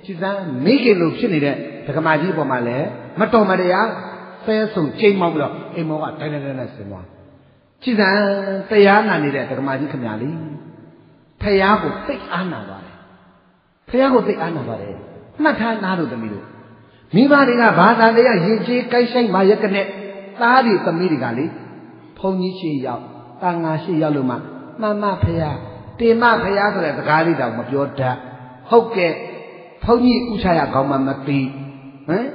ရှိစမ်းမိခင်လို့ဖြစ်နေတဲ့ဒကမာကြီးပေါ်မှာလည်း မတော်မတရားဆဲဆုံချိန်မောင်းပြီးတော့အိမ်မောကတိုင်းတိုင်းတိုင်းဆင်းသွားရှိစမ်းတရားနာနေတဲ့ဒကမာကြီးခမညာလေးဖယားကိုသိအားနာပါတယ်ဖယားကိုသိအားနာပါတယ်မှတ်ထားနာလို့သမီးတို့မိဘတွေကဘာသာတရားရင်ကျေးကိုက်ဆိုင်မှရက်ကနဲ့သားတွေသမီးတွေကလေဘုန်းကြီးရှိရောက်တန်ငါရှိရောက်လို့မှမှန်မှဖယားတင်မဖယားဆိုတဲ့စကားလေးတောင်မပြောတတ်ဟုတ်ကဲ့ဘုန်းကြီးဥချရကောင်းမှမသိဟမ်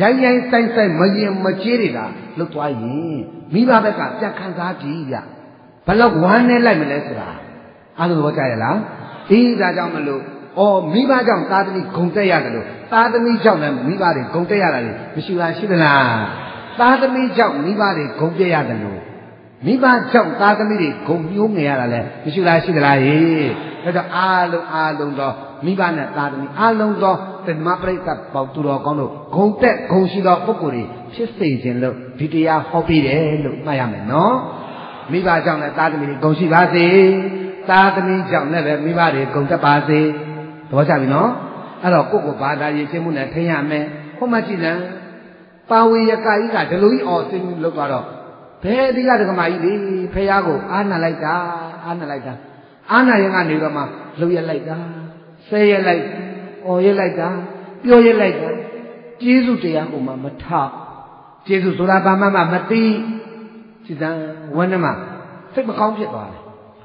ရိုင်းရိုင်းဆိုင်ဆိုင်မရင်မကြေးတွေကလွတ်သွားရင်မိဘဘက်ကပြန်ခံစားကြည့်ဗျဘလောက်ဝမ်းနဲ့လိုက်မလဲဆိုတာအားလုံးတော့ကြားရလားအေးဒါကြောင့်မလို့အော်မိဘကြောင့်သားသမီးဂုံတက်ရတယ်လို့သားသမီးကြောင့်လည်းမိဘတွေဂုံတက်ရတာလေမရှိလားရှိသလားသားသမီးကြောင့်မိဘတွေဂုံပြရတယ်လို့မိဘကြောင့်သားသမီးတွေဂုံညှိုးငယ်ရတာလဲမရှိလားရှိသလားဟေးဒါကြောင့်အားလုံးအားလုံးတော့ မိဘနဲ့သားသမီးအားလုံးသောဓမ္မပရိသတ်ပေါသူတော်ကောင်းတို့ဂုံတက်ဂုံရှိသောပုဂ္ဂိုလ်တွေဖြစ်စေခြင်းလို့ဒီတရားဟောပြတယ်လို့မှတ်ရမယ်နော်မိဘကြောင့်လည်းသားသမီးတွေဂုံရှိပါစေသားသမီးကြောင့်လည်းပဲမိဘတွေဂုံတက်ပါစေသဘောကျပြီနော်အဲ့တော့ကိုယ့်ကိုဘာသာရေးချင်းမှုနဲ့ထိရမယ်ဟောမှကြည့်လမ်းပါဝေယကကြီးကဒီလိုကြီးအော်သိမှုလုပ်သွားတော့ဘယ်ဒီကဒကမာကြီးလေဖះကိုအာနာလိုက်တာအာနာလိုက်တာအာနာရင်ကနေတော့မှလှုပ်ရလိုက်တာ ဆဲရလိုက်အော်ရလိုက်တာပြောရလိုက်တာကျေးဇူးတရားကိုမှမထကျေးဇူးဆိုတာဘာမှမမသိစိတ္တဝန်းထဲမှာစိတ်မကောင်းဖြစ်သွားတယ်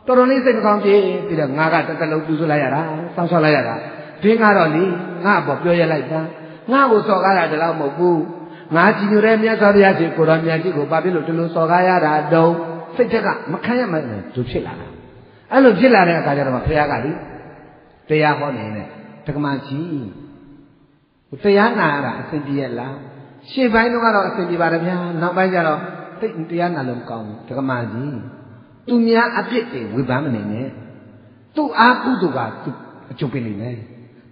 တော်တော်လေးစိတ်မကောင်းဖြစ်ပြီးတော့ငါကတတလုံးပြုစုလိုက်ရတာစောင့်ရှောက်လိုက်ရတာဒီကတော့လေငါ့ဘောပြောရလိုက်တာငါ့ကိုစော်ကားတာတလောက်မဟုတ်ဘူးငါကြည်ညိုတဲ့မြတ်စွာဘုရားရှင်ကိုတော်မြတ်ကြီးကိုဘာဖြစ်လို့ဒီလိုစော်ကားရတာတုံးစိတ်ထက်ကမခံရမှန်းသူဖြစ်လာတာအဲ့လိုဖြစ်လာတဲ့အခါကျတော့ဘုရားကလေ တရားဟောနေတဲ့တက္ကမကြီးတရားနာရတာအစဉ်ပြေရလားရှေ့ပိုင်းတော့ကတော့အစဉ်ပြေပါတယ်ဗျာနောက်ပိုင်းကျတော့သိတရားနာလို့မကောင်းဘူးတက္ကမကြီးသူများအပြစ်တွေဝေဖန်မနေနဲ့သူ့အာကုသိုလ်ကသူအကျုပ်ပေးနေတယ်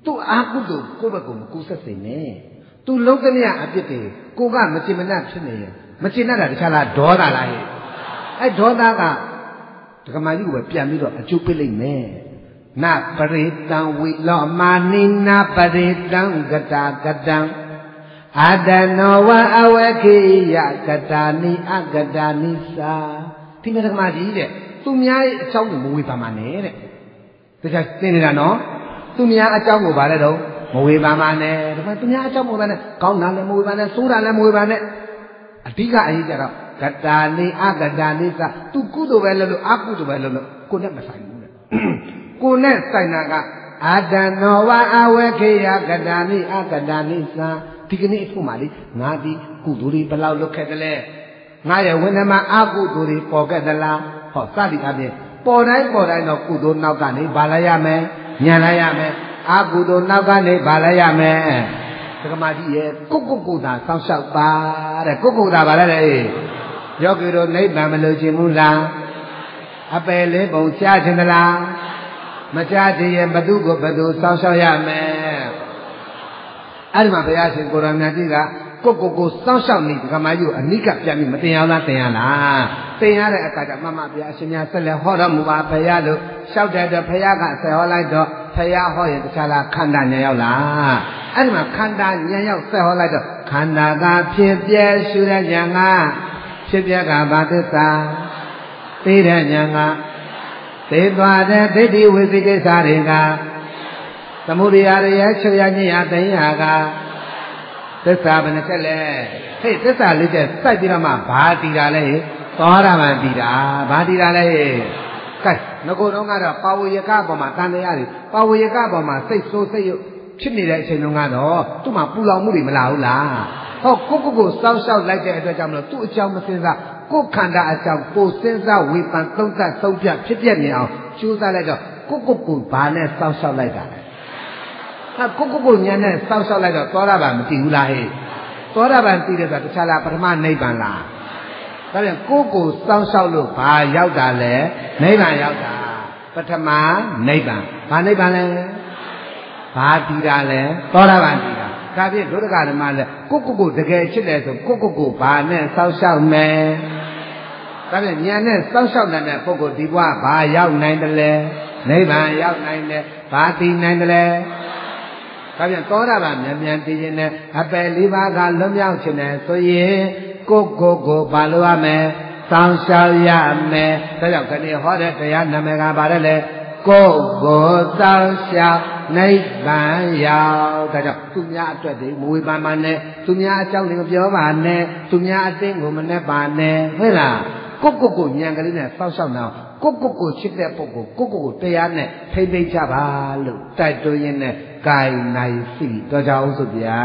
သူ့အာကုသိုလ်ကိုယ့်ဘက်ကမကူဆက်စေနဲ့သူလုံးသမျှအပြစ်တွေကိုကမချင်မနှက်ဖြစ်နေရင်မချင်တတ်တာတခြားလားဒေါသလားဟဲ့အဲဒေါသကဒကမာကြီးကိုပဲပြန်ပြီးတော့အကျုပ်ပေးလိုက်မယ် နပရိတံဝိလောမာနိနာပရိတံကတာကတံအာတနောဝအဝခေယကတာနိအကတာနိသာဒီမဲ့ဒကမာကြီးတဲ့သူများရဲ့အကြောင်းကိုမဝေဖန်ပါနဲ့တဲ့ဒါကြသိနေတာနော်သူများအကြောင်းကိုဗါလဲတော့မဝေဖန်ပါနဲ့ဒါမှသူများအကြောင်းမဝေဖန်နဲ့ကောင်းတာလည်းမဝေဖန်နဲ့ဆိုးတာလည်းမဝေဖန်နဲ့အဓိကအရေးကြတော့ကတာနိအကတာနိသသူကုသိုလ်ပဲလုပ်လို့အကုသိုလ်ပဲလုပ်လို့ကိုယ်နဲ့မဆိုင်ဘူးတဲ့ ကိုနဲ့ဆိုင်တာကအာတနောဝအဝေခေယကတာနိအကတာနိသာဒီကနေ့အခုမှလေငါဒီကုသိုလ်တွေဘယ်လောက်လုပ်ခဲ့တယ်လဲငါရဲ့ဝိနမအကုသိုလ်တွေပေါ်ခဲ့သလားဟောစသည်အပြင်ပေါ်တိုင်းပေါ်တိုင်းတော့ကုသိုလ်နောက်ကနေဗာလိုက်ရမယ်ညံလိုက်ရမယ်အကုသိုလ်နောက်ကနေဗာလိုက်ရမယ်ဒကမာကြီးရဲ့ကုတ်ကုတ်ကုတ်သာစောင့်ရှောက်ပါတဲ့ကုတ်ကုတ်သာဗာလဲတဲ့ယောဂီတို့နိဗ္ဗာန်မလို့ခြင်းမူလားအပယ်လေးပုံရှားခြင်းသလား မကြားခြင်းရဲ့ဘသူကိုဘသူစောင့်ရှောက်ရမယ်အဲ့ဒီမှာဘုရားရှင်ကိုရမကြီးကကိုကိုကိုစောင့်ရှောက်နေဒီကမကြီးကိုအနိကပြန်ပြီးမတင်အောင်လားတင်ရလားတင်ရတဲ့အခါကျမမဘုရားရှင်များဆက်လက်ဟောတော်မူပါဘုရားလို့လျှောက်တဲ့တော့ဘုရားကဆက်ဟောလိုက်တော့ဘုရားဟောရင်တခြားလားခန္ဓာဉာဏ်ရောက်လားအဲ့ဒီမှာခန္ဓာဉာဏ်ရောက်ဆက်ဟောလိုက်တော့ခန္ဓာကဖြစ်ပြဲရှုတဲ့ဉာဏ်ကဖြစ်ပြဲကဘာသစ္စာသိတဲ့ဉာဏ်က သိသွားတဲ့ဒိဋ္ဌိဝိသိကိစ္စတွေကသမုဒိယရရဲ့ချုပ်ရညင်ရသိညာကသစ္စာဘယ်နှချက်လဲဟဲ့သစ္စာလေးချက်စိုက်ပြီးတော့မှဘာတီတာလဲသောရမန်တီတာဘာတီတာလဲကဲငကိုတော့ကတော့ပါဝေယကပေါ်မှာတန်တရားတွေပါဝေယကပေါ်မှာစိတ်ဆိုးစိတ်ရုပ်ဖြစ်နေတဲ့အချိန်တုန်းကတော့သူ့မှာပူလောင်မှုတွေမလာဘူးလားဟောကိုကိုကိုစောင်းရှောက်လိုက်တဲ့အတွက်ကြောင့်မလို့သူ့အကြောင်းမစင်စား ကိုခန္ဓာအကြောင်းကိုစဉ်းစားဝေဖန်သုံးသပ်သုံးပြဖြစ်ပြနေအောင်ကြိုးစားလိုက်တော့ကိုကိုကိုဘာနဲ့စောင်းရှောက်လိုက်တာလဲဟာကိုကိုကိုညံနဲ့စောင်းရှောက်လိုက်တော့သောတာပန်မတည်ဘူးလားဟဲ့သောတာပန်တည်တယ်ဆိုတာတခြားလားပထမနိဗ္ဗာန်လားဒါပြန်ကိုကိုစောင်းရှောက်လို့ဘာရောက်တာလဲနိဗ္ဗာန်ရောက်တာပထမနိဗ္ဗာန်ဘာနိဗ္ဗာန်လဲဘာတည်တာလဲသောတာပန်တည်တာဒါဖြင့်ဒုဒကဓမ္မလဲကိုကိုကိုတကယ်ချစ်တယ်ဆိုကိုကိုကိုဘာနဲ့စောင်းရှောက်မယ် ဒါပြန်ဉာဏ်နဲ့စောင့်ရှောက်တဲ့ပုဂ္ဂိုလ်ဒီဘဝဘာရောက်နိုင်တယ်လဲနိဗ္ဗာန်ရောက်နိုင်တယ်ဘာတည်နိုင်တယ်လဲဒါပြန်သောတာပန်မြန်မြန်တည်ခြင်းနဲ့အပယ်လေးပါးကလွတ်မြောက်ခြင်းနဲ့ဆိုရင်ကိုကိုကိုဘာလို့ရမလဲစောင့်ရှောက်ရမယ်ဒါကြောင့်ခဏဟောတဲ့တရားနာမည်ကဘာလဲလဲကိုကိုစောင့်ရှောက်နိဗ္ဗာန်ရောက်ဒါကြောင့်သူများအတွက်ဒီမဝေပန်းပါနဲ့သူများအကြောင်းတွေကိုပြောပါနဲ့သူများအသိကိုမနဲ့ပါနဲ့ဟုတ်လား ကိုကိုကိုညံကလေးနဲ့စောက်ရှောက်နေအောင်ကိုကိုကိုချစ်တဲ့ပုဂ္ဂိုလ်ကိုကိုကိုတရားနဲ့ထိမ့်သိမ့်ကြပါလို့တိုက်တွန်းရင်းနဲ့ကာယနိုင်စီတော့ကြအောင်ဆိုဗျာ